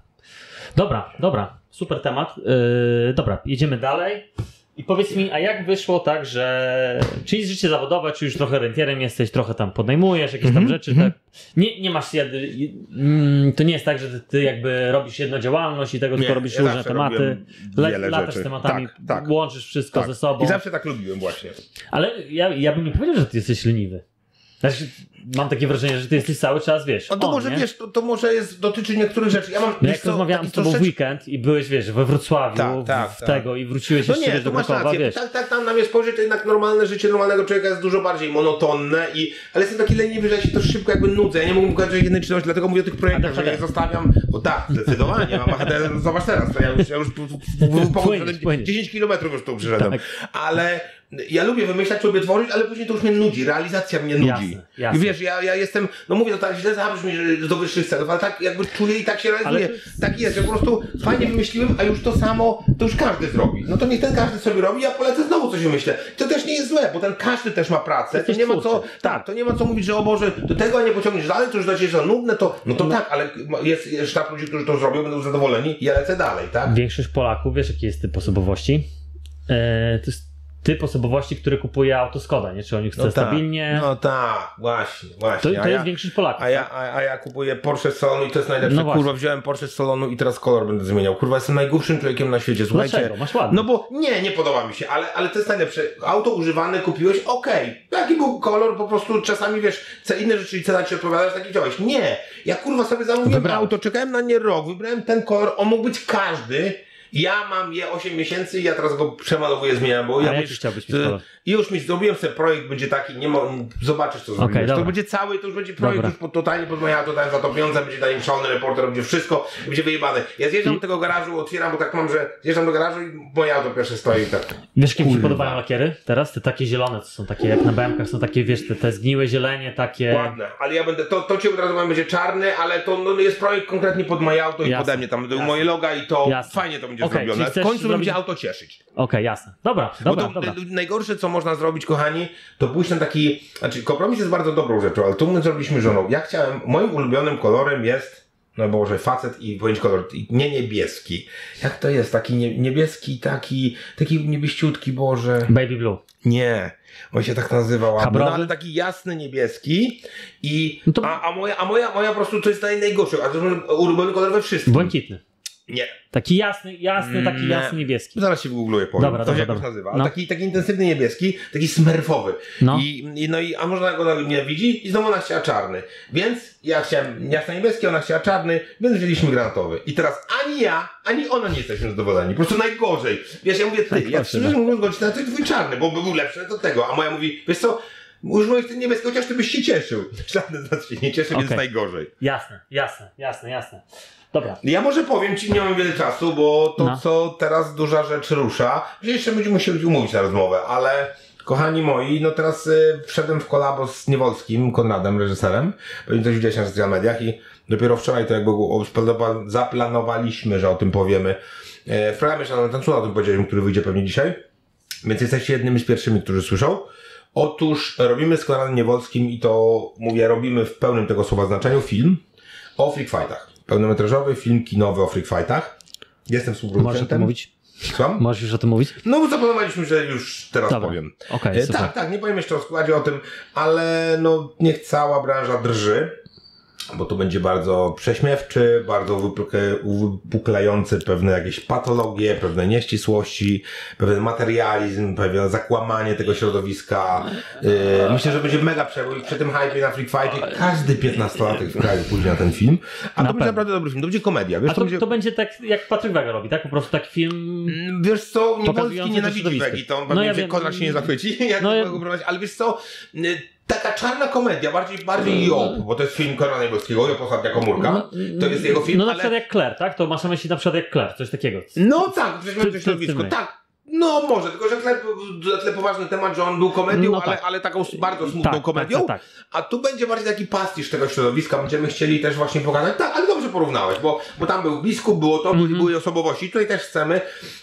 Dobra, dobra, super temat. Yy, dobra, jedziemy dalej. I powiedz mi, a jak wyszło tak, że czy jest życie zawodowe, czy już trochę rentierem jesteś, trochę tam podejmujesz jakieś Mhm, tam rzeczy, tak? Nie, nie masz jedy, mm, to nie jest tak, że ty, jakby robisz jedną działalność i tego tylko robisz ja różne tematy, le, latasz rzeczy. z tematami, Tak, tak. łączysz wszystko Tak. ze sobą. I zawsze tak lubiłem właśnie. Ale ja, ja bym nie powiedział, że ty jesteś leniwy. Znaczy, mam takie wrażenie, że ty jesteś cały czas, wiesz, No to on, może nie? wiesz, to, to może jest, dotyczy niektórych rzeczy. Ja mam, No jak co, rozmawiałem z tobą w weekend i byłeś, wiesz, we Wrocławiu, Tak, tak, w, tak. tego i wróciłeś No jeszcze nie, do Krakowa, wiesz. Tak, tak, tam na mnie spojrzeć, to jednak normalne życie normalnego człowieka jest dużo bardziej monotonne i, ale jestem taki leniwy, że ja się to szybko jakby nudzę. Ja nie mógłbym pokazać jednej czynności, dlatego mówię o tych projektach, że je zostawiam, bo tak, zdecydowanie, mam ADHD, no zobacz teraz, to ja już, ja już Płyniesz, płyniesz. 10 kilometrów już tu przyszedłem. Tak. Ale ja lubię wymyślać, lubię tworzyć, ale później to już mnie nudzi, realizacja mnie nudzi. Jasne, jasne. Wiesz, ja, ja jestem, no mówię to tak źle zabrzmi, że do wyższych celów, ale tak jakby czuję i tak się realizuje. to jest- Tak jest, że po prostu fajnie wymyśliłem, a już to samo, to już każdy zrobi. No to niech ten każdy sobie robi, ja polecę znowu coś wymyślę. To też nie jest złe, bo ten każdy też ma pracę, to nie ma co, tak, to nie ma co mówić, że o Boże, do tego nie pociągniesz dalej, to już dla Ciebie za nudne, to, no to tak, ale jest, jest sztab ludzi, którzy to zrobią, będą zadowoleni, ja lecę dalej, tak? Większość Polaków, wiesz jaki jest typ osobowości? E, to jest typ osobowości, który kupuje auto Skoda, nie? Czy on chce stabilnie. No tak, właśnie, właśnie. to to ja- jest większość Polaków. A ja, a, a ja kupuję Porsche z salonu i to jest najlepsze. No kurwa, wziąłem Porsche z salonu i teraz kolor będę zmieniał. Kurwa, jestem najgłupszym człowiekiem na świecie. Słuchajcie. Dlaczego? Masz ładny. No bo nie, nie podoba mi się, ale, ale to jest najlepsze. Auto używane kupiłeś, okej. Jaki był kolor, po prostu czasami wiesz, co inne rzeczy i cena ci odpowiadasz, taki działałeś. Nie. Ja kurwa sobie zamówiłem Wybrałeś. auto, czekałem na nie rok, wybrałem ten kolor, on mógł być każdy. Ja mam je 8 miesięcy i ja teraz go przemalowuję, zmieniam, bo A ja jaki wiesz, chciałbyś mieć y, kolor? i już mi zrobiłem sobie projekt, będzie taki, nie ma, zobaczysz co dobra. to będzie cały, to już będzie projekt Dobra. już pod, totalnie pod moja, totalnie za to pieniądze, będzie na nim szalony reporter, będzie wszystko, będzie wyjebane. Ja zjeżdżam I- do tego garażu, otwieram, bo tak mam, że zjeżdżam do garażu i moje auto pierwsze stoi tak. Wiesz, kim ci Kurwa. podobają lakiery? Teraz te takie zielone, to są takie jak na BMK, są takie, wiesz, te, te zgniłe zielenie, takie. Ładne, ale ja będę, to, to cię od razu powiem, będzie czarny, ale to no, jest projekt konkretnie pod moje auto i Jasne. pode mnie, tam będą Jasne. moje loga i to Jasne. fajnie to będzie Okej, zrobione. czyli W końcu zrobić- będzie auto cieszyć. Okej, jasne. Dobra, Bo dobra, to, dobra. Najgorsze, co można zrobić, kochani, to pójść na taki. Znaczy, kompromis jest bardzo dobrą rzeczą, ale tu my zrobiliśmy żoną. Ja chciałem, moim ulubionym kolorem jest. No Boże, facet i pojęć kolor, nie niebieski. Jak to jest? Taki nie, niebieski, taki, taki niebieściutki, Boże. Baby Blue. Nie, on się tak nazywa ładnie, no, ale taki jasny niebieski i, No to- a, a, moja, a moja, moja po prostu to jest naj, najgorszy, a to ulubiony kolor we wszystkim. Błękitny. Nie, Taki jasny, jasny, taki Nie. jasny niebieski. Zaraz się wygoogluję, powiem. Dobra, to dobra, się jakoś nazywa. No. Taki, taki intensywny niebieski, taki smerfowy. No. I, i, no i, a można go nie widzi i znowu ona chciała czarny. Więc ja chciałem jasno-niebieski, ona chciała czarny, więc wzięliśmy granatowy. I teraz ani ja, ani ona nie jesteśmy zadowoleni. Po prostu najgorzej. Wiesz, ja mówię, ty, ja szczerze mówiąc zgodzić na to twój czarny, bo by był lepszy do tego. A moja mówi, wiesz co, użyłeś ten niebieski, chociaż ty byś się cieszył. Żaden z nas się nie cieszy, więc Okej. najgorzej. Jasne, jasne, jasne, jasne. Dobra. Ja może powiem Ci, nie mam wiele czasu, bo to, No. co teraz duża rzecz rusza, że jeszcze będziemy musieli umówić na rozmowę, ale kochani moi, no teraz y, wszedłem w kolabo z Niewolskim, Konradem, reżyserem, pewnie coś widziałeś na social mediach i dopiero wczoraj to jakby zaplanowaliśmy, że o tym powiemy. E, w programie Szanowny Tancula o tym powiedzieliśmy, który wyjdzie pewnie dzisiaj, więc jesteście jednymi z pierwszymi, którzy słyszą. Otóż robimy z Konradem Niewolskim i to mówię, robimy w pełnym tego słowa znaczeniu film o freak fightach. Pełnometrażowy film kinowy o freak fightach. Jestem Możesz o tym współproducentem. mówić? Słucham? Możesz już o tym mówić? No bo zaplanowaliśmy, że już teraz Dobra. powiem. Okej, E, tak, tak, nie powiem jeszcze o składzie o tym, ale no niech cała branża drży, bo to będzie bardzo prześmiewczy, bardzo wypukle- wypuklający pewne jakieś patologie, pewne nieścisłości, pewien materializm, pewne zakłamanie tego środowiska. E, myślę, że będzie mega przebój. Przy tym hypie na Freak Fightie każdy 15-latek w kraju pójdzie na ten film, a Na to będzie naprawdę dobry film. To będzie komedia. Wiesz, A to, będzie... to będzie tak, jak Patryk Wega robi, tak? Po prostu taki film... Mm, Wiesz co, Pokazujący nienawidzi to. Wegi, to on No pewnie ja się wiem. Konrad się nie zachwyci, jak No ja- go prowadzić, ale wiesz co, y, taka czarna komedia, bardziej, bardziej Job, bo to jest film Konrada Niewolskiego, Job Ostatnia Komórka, to jest jego film, No na ale... przykład jak Claire, tak? To masz na myśli na przykład jak Claire, coś takiego. No tak, ty- środowisko, ty- tak. No może, tylko że tyle, tyle poważny temat, że on był komedią, No ale, tak. ale taką bardzo smutną Tak, komedią. tak, tak, tak. A tu będzie bardziej taki pastisz tego środowiska. Będziemy chcieli też właśnie pokazać. Tak, ale dobrze porównałeś, bo, bo tam był biskup, było to, Mhm. były, były osobowości. Tutaj też chcemy,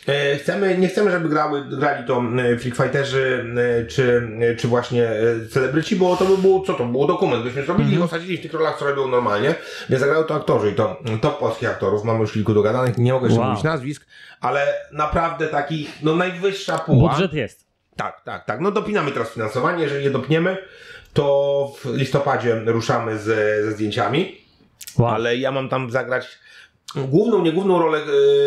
e, chcemy, nie chcemy, żeby grały, grali to e, freak fighterzy, e, czy, e, czy właśnie e, celebryci, bo to by było, co to było dokument. Byśmy zrobili Mhm. i osadzili w tych rolach, co robią normalnie. Więc zagrały to aktorzy i to top polskich aktorów. Mamy już kilku dogadanych, nie mogę jeszcze Wow. mówić nazwisk, ale naprawdę takich, no najwyższa póła. Budżet jest. Tak, tak, tak. No dopinamy teraz finansowanie. Jeżeli je dopniemy, to w listopadzie ruszamy z, ze zdjęciami. Wow. Ale ja mam tam zagrać główną, nie główną rolę,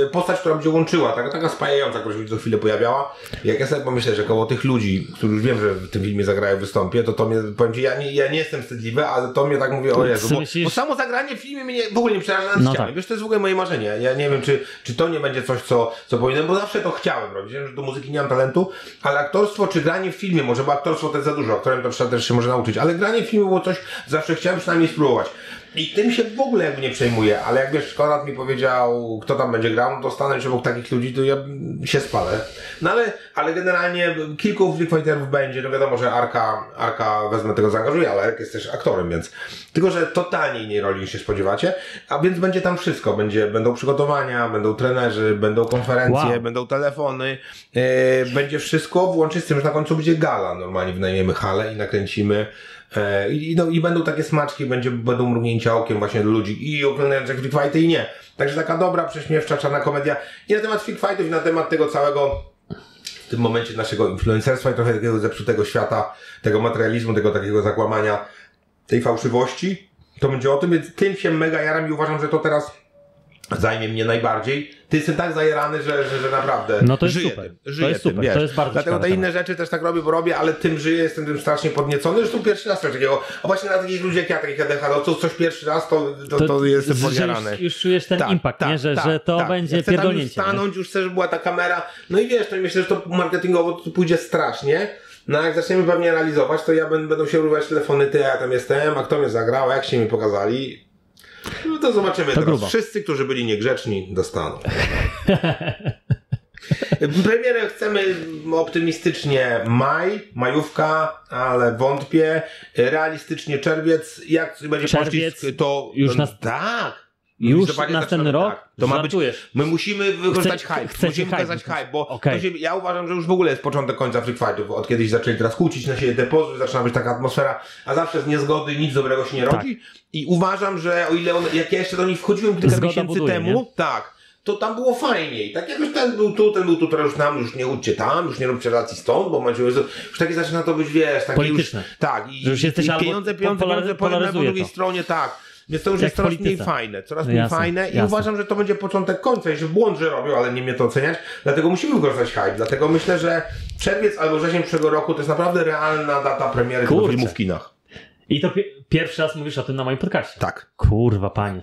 e, postać, która będzie łączyła, taka, taka spajająca, która się za chwilę pojawiała. Jak ja sobie pomyślę, że koło tych ludzi, których już wiem, że w tym filmie zagrają, wystąpię, to to mnie, powiem Ci, ja nie, ja nie jestem wstydliwy, ale to mnie tak mówię, o Jezu, Co bo, bo samo zagranie w filmie mnie w ogóle nie przeraża nad No tak. Wiesz, to jest w ogóle moje marzenie. Ja nie wiem, czy, czy to nie będzie coś, co, co powinienem, bo zawsze to chciałem robić. Wiem, że do muzyki nie mam talentu, ale aktorstwo czy granie w filmie, może bo aktorstwo to jest za dużo, aktorem to trzeba też się może nauczyć, ale granie w filmie było coś, zawsze chciałem przynajmniej spróbować. I tym się w ogóle jakby nie przejmuję, ale jak wiesz, Konrad mi powiedział, kto tam będzie grał, no to stanąć obok takich ludzi, to ja się spalę. No ale, ale generalnie kilku Freak Fighterów będzie, no wiadomo, że Arka, Arka wezmę tego zaangażuje, ale Ark jest też aktorem, więc tylko, że totalnie innej roli niż się spodziewacie, a więc będzie tam wszystko, będzie, będą przygotowania, będą trenerzy, będą konferencje, Wow. będą telefony, e, będzie wszystko, włącznie z tym, że na końcu będzie gala, normalnie wynajmiemy halę i nakręcimy I, no, I będą takie smaczki, będzie, będą mrugnięcia okiem właśnie do ludzi i oglądających Freak Fighty i nie. Także taka dobra, prześmiewcza, czarna komedia. I na temat Freak Fightów i na temat tego całego w tym momencie naszego influencerstwa i trochę takiego zepsutego świata, tego materializmu, tego takiego zakłamania, tej fałszywości. To będzie o tym, więc tym się mega jaram i uważam, że to teraz zajmie mnie najbardziej. Ty jestem tak zajarany, że, że, że naprawdę No to jest żyję super. tym. To Żyję jest tym, super. wiesz. To jest bardzo Dlatego te inne rzeczy też tak robię, bo robię, ale tym żyję, jestem tym strasznie podniecony. Zresztą pierwszy raz coś takiego. A właśnie na takich ludziach jak ja, takich ADHD, coś pierwszy raz, to, to, to, jestem że podjarany. Już, już czujesz ten Tak, impact, tak, nie? Że, tak, że to tak. będzie ja chcę już pierdolnięcie. nie? stanąć, już chcę, żeby była ta kamera. No i wiesz, to i myślę, że to marketingowo to pójdzie strasznie. No jak zaczniemy pewnie realizować, to ja będę, będą się urywać telefony, ty, a ja tam jestem, a kto mnie zagrał, a jak się mi pokazali. No to zobaczymy To teraz. grubo. Wszyscy, którzy byli niegrzeczni, dostaną. Premierę chcemy optymistycznie maj, majówka, ale wątpię. Realistycznie czerwiec. Jak będzie Czerwiec? pościsk, to... Już nas- Tak. Już listopadzie następny rok? Tak. To ma być, my musimy wykorzystać Chce- hype. musimy hype wykazać wykorzystać. hype, bo to się, ja uważam, że już w ogóle jest początek końca Freak Fightów. Od kiedyś zaczęli teraz kłócić na siebie te pozwy, zaczyna być taka atmosfera, a zawsze z niezgody nic dobrego się nie Tak. rodzi. I uważam, że o ile on, jak ja jeszcze do nich wchodziłem kilka Zgoda miesięcy buduje, temu, nie? tak, to tam było fajniej. Tak jakoś ten był tu, ten był tu, teraz już nam, już nie chodźcie tam, już nie róbcie relacji stąd, bo momencie, już, już takie zaczyna to być, wiesz, takie Polityczne. już, tak, i, Że już jesteś i pieniądze, pieniądze, polar- pieniądze po drugiej to. stronie, tak. Więc to już jest coraz polityce. mniej fajne, coraz No mniej jasne, fajne i jasne. uważam, że to będzie początek końca i że błąd, że robią, ale nie mnie to oceniać. Dlatego musimy wykorzystać hype. Dlatego myślę, że czerwiec albo wrzesień przyszłego roku to jest naprawdę realna data premiery tego filmu w kinach. I to pi- pierwszy raz mówisz o tym na moim podcaście. Tak. Kurwa, panie.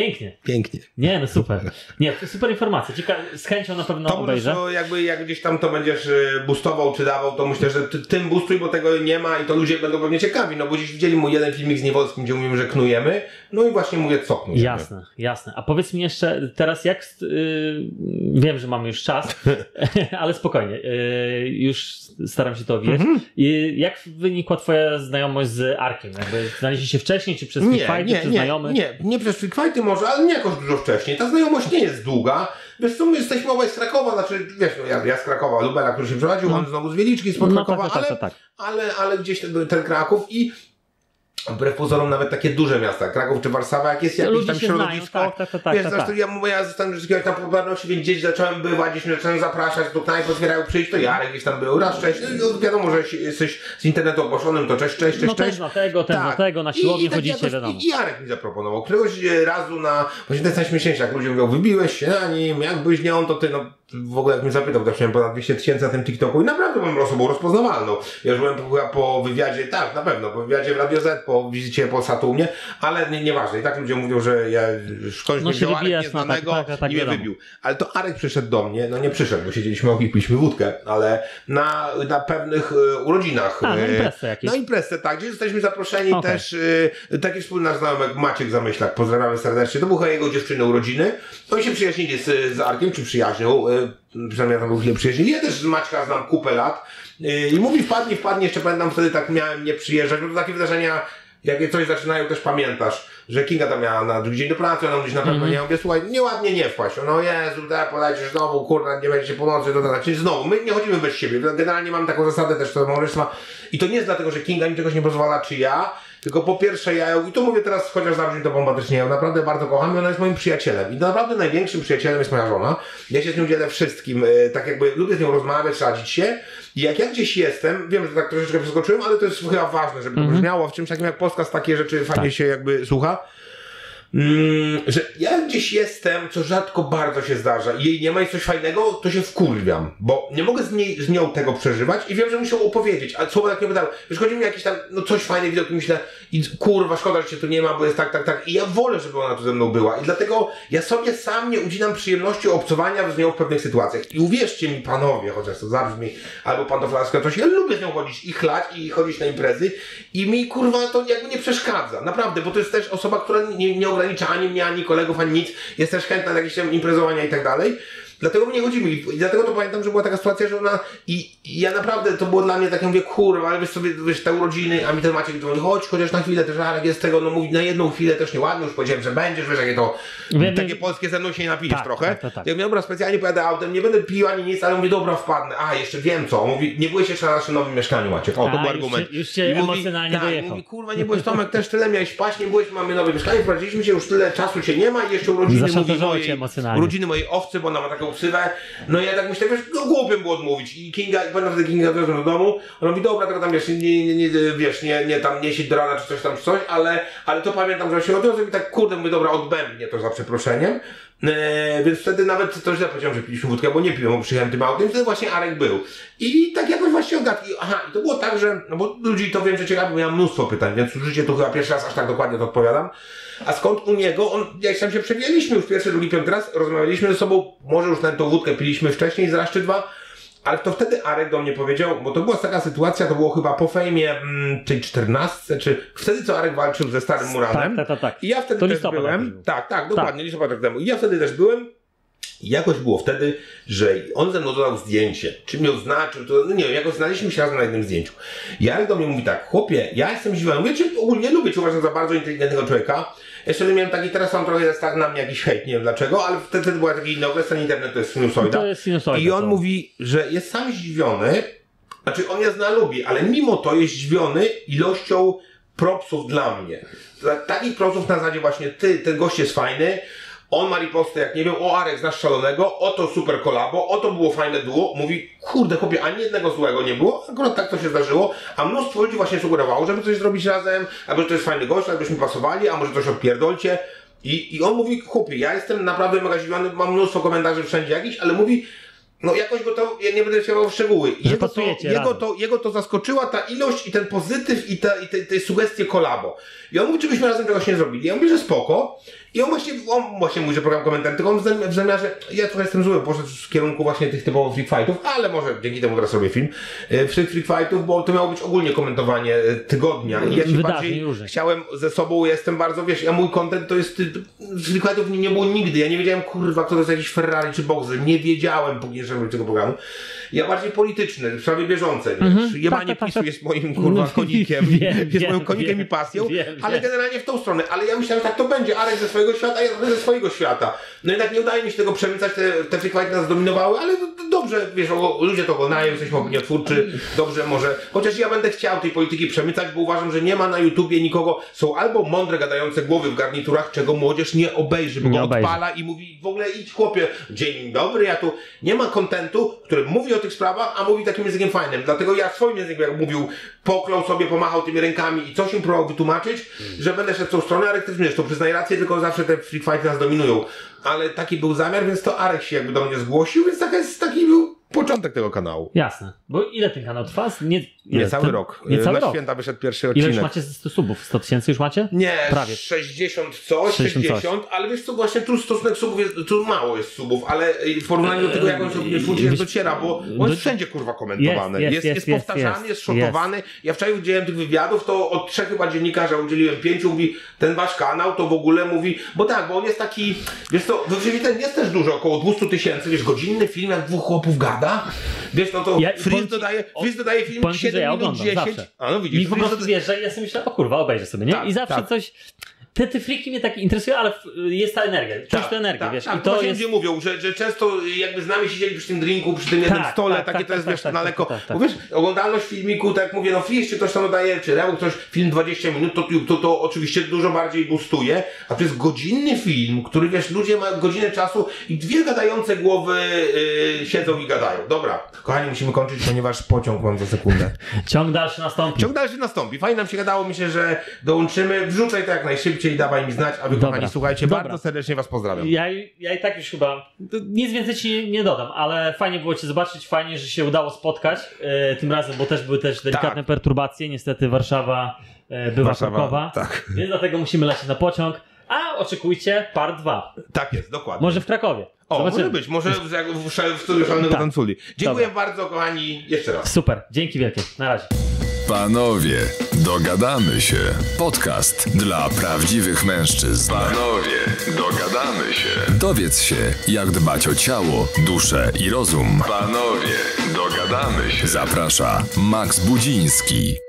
Pięknie. Pięknie. Nie, no super. Nie, to super informacja. Cieka z chęcią na pewno To obejrzę. możesz, jakby jak gdzieś tam to będziesz y, boostował czy dawał, to myślę, że ty, tym boostuj, bo tego nie ma i to ludzie będą pewnie ciekawi, no bo gdzieś widzieli mój jeden filmik z Niewolskim, gdzie mówimy, że knujemy, no i właśnie mówię, co knujemy. Jasne, jasne. A powiedz mi jeszcze teraz, jak. st- y, wiem, że mamy już czas, ale spokojnie. y, już staram się to wiedzieć. Mhm. I jak wynikła Twoja znajomość z Arkiem? Jakby znaleźliście się wcześniej, czy przez Nie, Fighty, nie, czy nie, znajomy? nie, nie przez Free Fighty może, ale nie jakoś dużo wcześniej. Ta znajomość nie jest długa. Wiesz co, my jesteśmy obaj z Krakowa, znaczy, wiesz, no, ja, ja z Krakowa, Lubela, który się przeprowadził, No. on znowu z Wieliczki, spod No tak, Krakowa, tak, tak, ale, tak, tak. ale, ale gdzieś ten, ten Kraków i wbrew pozorom nawet takie duże miasta, Kraków czy Warszawa, jak jest jakieś tam znają, środowisko, tak, tak, tak, tak, wiesz, tak, zresztą tak. ja, bo ja zostałem już jakiegoś tam popularności, więc gdzieś zacząłem bywać, gdzieś mnie zacząłem zapraszać, do knajpy otwierają przyjść, to Jarek gdzieś tam był, raz, cześć, no, wiadomo, że jesteś z internetu ogłoszonym, to cześć, cześć, cześć, No ten cześć. zna tego, ten zna tego, na I- siłowni i tak chodzicie, wiadomo. I Jarek mi zaproponował. Któregoś e, razu na, właśnie jest najśmieszniejsze, jak ludzie mówią, wybiłeś się na nim, jakbyś nie on, to ty, no w ogóle jak mnie zapytał, to miałem ponad 200 tysięcy na tym TikToku i naprawdę byłem osobą rozpoznawalną. Ja już byłem chyba po wywiadzie, tak, na pewno, po wywiadzie w Radio Z, po wizycie po Satu u mnie, ale nie, nieważne. I tak ludzie mówią, że ja skądś No się wziął Arek no tak, nieznanego tak, tak, i mnie wybił. Ale to Arek przyszedł do mnie, no nie przyszedł, bo siedzieliśmy obok i piliśmy wódkę, ale na, na pewnych e, urodzinach. A, na e, imprezę jakieś. na imprezę, tak, gdzie jesteśmy zaproszeni Okej. też y, taki wspólny nasz znajomy Maciek Zamyślak, pozdrawiamy serdecznie, to był chyba jego dziewczyny urodziny, oni się przyjaźnili z, z Arkiem, czy przyjaźnią, przynajmniej ja tam chwilę przyjaźnili, ja też Maćka znam kupę lat. Y, i mówi wpadnie, wpadnie, jeszcze pamiętam wtedy tak miałem nie przyjeżdżać, bo to takie wydarzenia, jak coś zaczynają, też pamiętasz, że Kinga tam miała na drugi dzień do pracy, ona mówi, na pewno nie, ja mówię, słuchaj, nieładnie nie wpaść, no Jezu, da, polecisz znowu, kurwa, nie będziecie pomocy, to, to, to, czyli znowu, my nie chodzimy bez siebie, generalnie mam taką zasadę też do małżeństwa. I to nie jest dlatego, że Kinga mi czegoś nie pozwala, czy ja, tylko po pierwsze ja ją, i to mówię teraz, chociaż zabrzmi to bombastycznie, ja ją naprawdę bardzo kocham i ona jest moim przyjacielem. I naprawdę największym przyjacielem jest moja żona. Ja się z nią dzielę wszystkim, e, tak jakby lubię z nią rozmawiać, radzić się. I jak ja gdzieś jestem, wiem, że tak troszeczkę przeskoczyłem, ale to jest chyba ważne, żeby to brzmiało w czymś takim jak podcast, takie rzeczy fajnie się jakby słucha. Mm, że ja gdzieś jestem, co rzadko bardzo się zdarza i jej nie ma i coś fajnego, to się wkurwiam, bo nie mogę z, niej, z nią tego przeżywać i wiem, że muszę opowiedzieć, a słowo tak nie pytałem, wiesz, chodzi mi o jakiś tam, no coś fajne widok i myślę, i kurwa, szkoda, że cię tu nie ma, bo jest tak, tak, tak i ja wolę, żeby ona tu ze mną była i dlatego ja sobie sam nie udzilam przyjemności obcowania z nią w pewnych sytuacjach. I uwierzcie mi, panowie, chociaż to zabrzmi, albo pan to flaska, coś, ja lubię z nią chodzić i chlać i chodzić na imprezy i mi, kurwa, to jakby nie przeszkadza, naprawdę, bo to jest też osoba, która nie, nie ogranicza ani mnie, ani kolegów, ani nic, jest też chętna do jakiegoś tam imprezowania i tak dalej. Dlatego mi nie chodzi mi. I dlatego to pamiętam, że była taka sytuacja, że ona. I, i ja naprawdę to było dla mnie takie, mówię, kurwa, ale wiesz sobie, wiesz, te urodziny, a mi ten Maciek dzwoni, chodź, chociaż na chwilę też Arek jest tego, no mówi na jedną chwilę też nieładnie, już powiedziałem, że będziesz, wiesz, jakie to. Wiem, takie polskie ze mną się nie napijesz Tak, trochę. tak, tak, tak. Ja mówię, dobra, specjalnie pojadę autem, nie będę pił ani nic, ale mówię, dobra, wpadnę. A, jeszcze wiem co. On Mówi, nie byłeś jeszcze na naszym nowym mieszkaniu, Maciek. O, to A, był już argument. się- już się I mówi, emocjonalnie tak, dojechał. Mówi, kurwa, nie byłeś Tomek, też tyle miałeś paść, nie byłeś, mamy nowe mieszkanie, wprowadziliśmy się, już tyle czasu cię nie ma i jeszcze urodziny mówi mojej, emocjonalnie. urodziny mojej owcy, bo ona ma taką No i ja tak myślę, wiesz, no głupio było odmówić. I Kinga, i pamiętam wtedy Kinga wiozłem do domu, ona mówi, dobra, tylko tam wiesz, nie, nie, nie, wiesz, nie, nie tam nie siedź do rana czy coś tam, czy coś, ale, ale to pamiętam, że się odwiozłem i tak, kurde, mówię, dobra, odbębnie to za przeproszeniem. E, więc wtedy nawet to źle powiedziałem, że piliśmy wódkę, bo nie piłem, bo przyjechałem tym autem, wtedy właśnie Arek był. I tak jakoś właśnie odgadki. Aha, i to było tak, że, no bo ludzi to wiem, że ciekawe, bo mam mnóstwo pytań, więc życie tu chyba pierwszy raz aż tak dokładnie to odpowiadam. A skąd u niego, on, jak tam się przewijaliśmy już pierwszy, drugi, piąty raz, rozmawialiśmy ze sobą, może już nawet tą wódkę piliśmy wcześniej, zaraz czy dwa, ale to wtedy Arek do mnie powiedział, bo to była taka sytuacja, to było chyba po fejmie mm, tej 14, czy wtedy co Arek walczył ze Starym Muranem. Tak, tak, tak, tak. I ja wtedy To też byłem. jakoś był. Tak, tak, dokładnie, listopad rok temu. I ja wtedy też byłem. I jakoś było wtedy, że on ze mną dodał zdjęcie. Czy mnie oznaczył, to no nie wiem, jakoś znaleźliśmy się razem na jednym zdjęciu. Jarek do mnie mówi tak, chłopie, ja jestem zdziwiony. Mówię, czy ogólnie lubię cię, uważam za bardzo inteligentnego człowieka. Jeszcze wtedy miałem taki, teraz mam trochę tak na mnie jakiś hejt, nie wiem dlaczego, ale wtedy, wtedy była taki okres, ten internet to jest sinusoida. To jest sinusoida, I on to. mówi, że jest sam zdziwiony, znaczy on jest na lubi, ale mimo to jest zdziwiony ilością propsów dla mnie. Takich propsów na zasadzie właśnie ty, ten gość jest fajny, on ma ripostę, jak nie wiem, o Arek znasz szalonego, o to super kolabo, o to było fajne duo. Mówi, kurde chłopie, ani jednego złego nie było, akurat tak to się zdarzyło, a mnóstwo ludzi właśnie sugerowało, żeby coś zrobić razem, albo że to jest fajny gość, albyśmy pasowali, a może coś odpierdolcie. I, I on mówi, chłopie, ja jestem naprawdę mega zdziwiony, mam mnóstwo komentarzy wszędzie jakichś, ale mówi, no jakoś go to, ja nie będę wsiadał w szczegóły. Jego to, jego, to, jego to zaskoczyła ta ilość i ten pozytyw i te, i te, te sugestie kolabo. I on mówi, czy byśmy razem czegoś nie zrobili. Ja mówię, że spoko. I on właśnie, on właśnie mówi, że program komentarz, tylko on w zamiarze, ja trochę jestem zły, poszedł w kierunku właśnie tych typowo freak fightów, ale może dzięki temu teraz robię film, w tych freak fightów, bo to miało być ogólnie komentowanie e, tygodnia. I ja się bardziej chciałem ze sobą, jestem bardzo, wiesz, ja mój content to jest, ty- freak fightów nie, nie było nigdy, ja nie wiedziałem, kurwa, kto to jest jakiś Ferrari czy Boxer, nie wiedziałem, póki nie do tego programu. Ja bardziej polityczny, w sprawie bieżące, wiesz, jebanie tak, PiSu jest moim, kurwa, konikiem, wiem, jest moim konikiem wiem, i pasją, wiem, ale generalnie w tą stronę, ale ja myślałem, że tak to będzie, Arek ze swojego świata, ja ze swojego świata. No tak nie udaje mi się tego przemycać, te, te free fighty nas zdominowały, ale dobrze, wiesz, ludzie to oglądają, jesteśmy opiniotwórczy, dobrze może, chociaż ja będę chciał tej polityki przemycać, bo uważam, że nie ma na YouTubie nikogo, są albo mądre gadające głowy w garniturach, czego młodzież nie obejrzy, bo Nie obejrzy. odpala i mówi w ogóle idź chłopie, dzień dobry, ja tu nie ma kontentu, który mówi o tych sprawach, a mówi takim językiem fajnym. Dlatego ja swoim językiem, jak mówił, poklął sobie, pomachał tymi rękami i coś im próbował wytłumaczyć, że będę szedł w tą stronę, Arek też to przyznaje rację, tylko zawsze te free fighty nas dominują. Ale taki był zamiar, więc to Arek się jakby do mnie zgłosił, więc taka jest, taki był początek tego kanału. Jasne. Bo ile ten kanał trwa? Nie? Niecały Ten- rok. Niecały Na rok. święta wyszedł pierwszy Ile odcinek. już macie 100 subów? 100 tysięcy już macie? Nie, Prawie. 60 coś, 60 60, ale wiesz co, właśnie tu stosunek subów jest, tu mało jest subów, ale w porównaniu do tego, jak on sobie Wiesz- dociera, bo on jest wszędzie kurwa komentowany, Jest, jest, jest, jest, powtarzany, jest, szotowany. Ja wczoraj udzieliłem tych wywiadów, to od trzech chyba dziennikarza udzieliłem pięciu, mówi, ten wasz kanał to w ogóle mówi, bo tak, bo on jest taki, wiesz co, wyświetleń jest też dużo, około 200 tysięcy, wiesz, godzinny film, jak dwóch chłopów gada, wiesz, no to Ja- ci- dodaje, Freeze dodaje film powiem ci, że 7 ja minut oglądam 10, zawsze. a no widzisz, Mi po prostu wiesz, że ja sobie myślę, o kurwa, obejrzę sobie, nie? Tak, I zawsze tak. coś... Te, te friki mnie tak interesują, ale jest ta energia. Czuć tę energię, tak, wiesz. Tak, I to jest... ludzie mówią, że, że często jakby z nami siedzieli przy tym drinku, przy tym jednym Tak, stole, tak, takie tak, to jest tak, wiesz, tak, daleko. tak, tak, tak. Bo wiesz, oglądalność filmiku, tak jak mówię, no Fish, czy ktoś tam dodaje, czy Reł, ktoś film 20 minut, to, to, to oczywiście dużo bardziej boostuje, a to jest godzinny film, który wiesz, ludzie mają godzinę czasu i dwie gadające głowy yy, siedzą i gadają. Dobra, kochani, musimy kończyć, ponieważ pociąg mam za sekundę. Ciąg dalszy nastąpi. Ciąg dalszy nastąpi. Fajnie nam się gadało, myślę, że dołączymy. Wrzucaj to jak najszybciej, dawaj mi znać, a wy Dobra. kochani słuchajcie, Dobra. bardzo serdecznie was pozdrawiam. Ja, ja i tak już chyba nic więcej ci nie, nie dodam, ale fajnie było cię zobaczyć, fajnie, że się udało spotkać e, tym razem, bo też były też delikatne Tak. perturbacje. Niestety Warszawa e, bywa Warszawa, korkowa, tak. więc dlatego musimy lecieć na pociąg. A oczekujcie part 2. Tak jest, dokładnie. Może w Krakowie. O, Zobaczymy. może być, może w, w, w studiu szalonego Tak. tanculi. Dziękuję Dobra. bardzo, kochani, jeszcze raz. Super, dzięki wielkie. Na razie. Panowie, dogadamy się. Podcast dla prawdziwych mężczyzn. Panowie, dogadamy się. Dowiedz się, jak dbać o ciało, duszę i rozum. Panowie, dogadamy się. Zaprasza Max Budziński.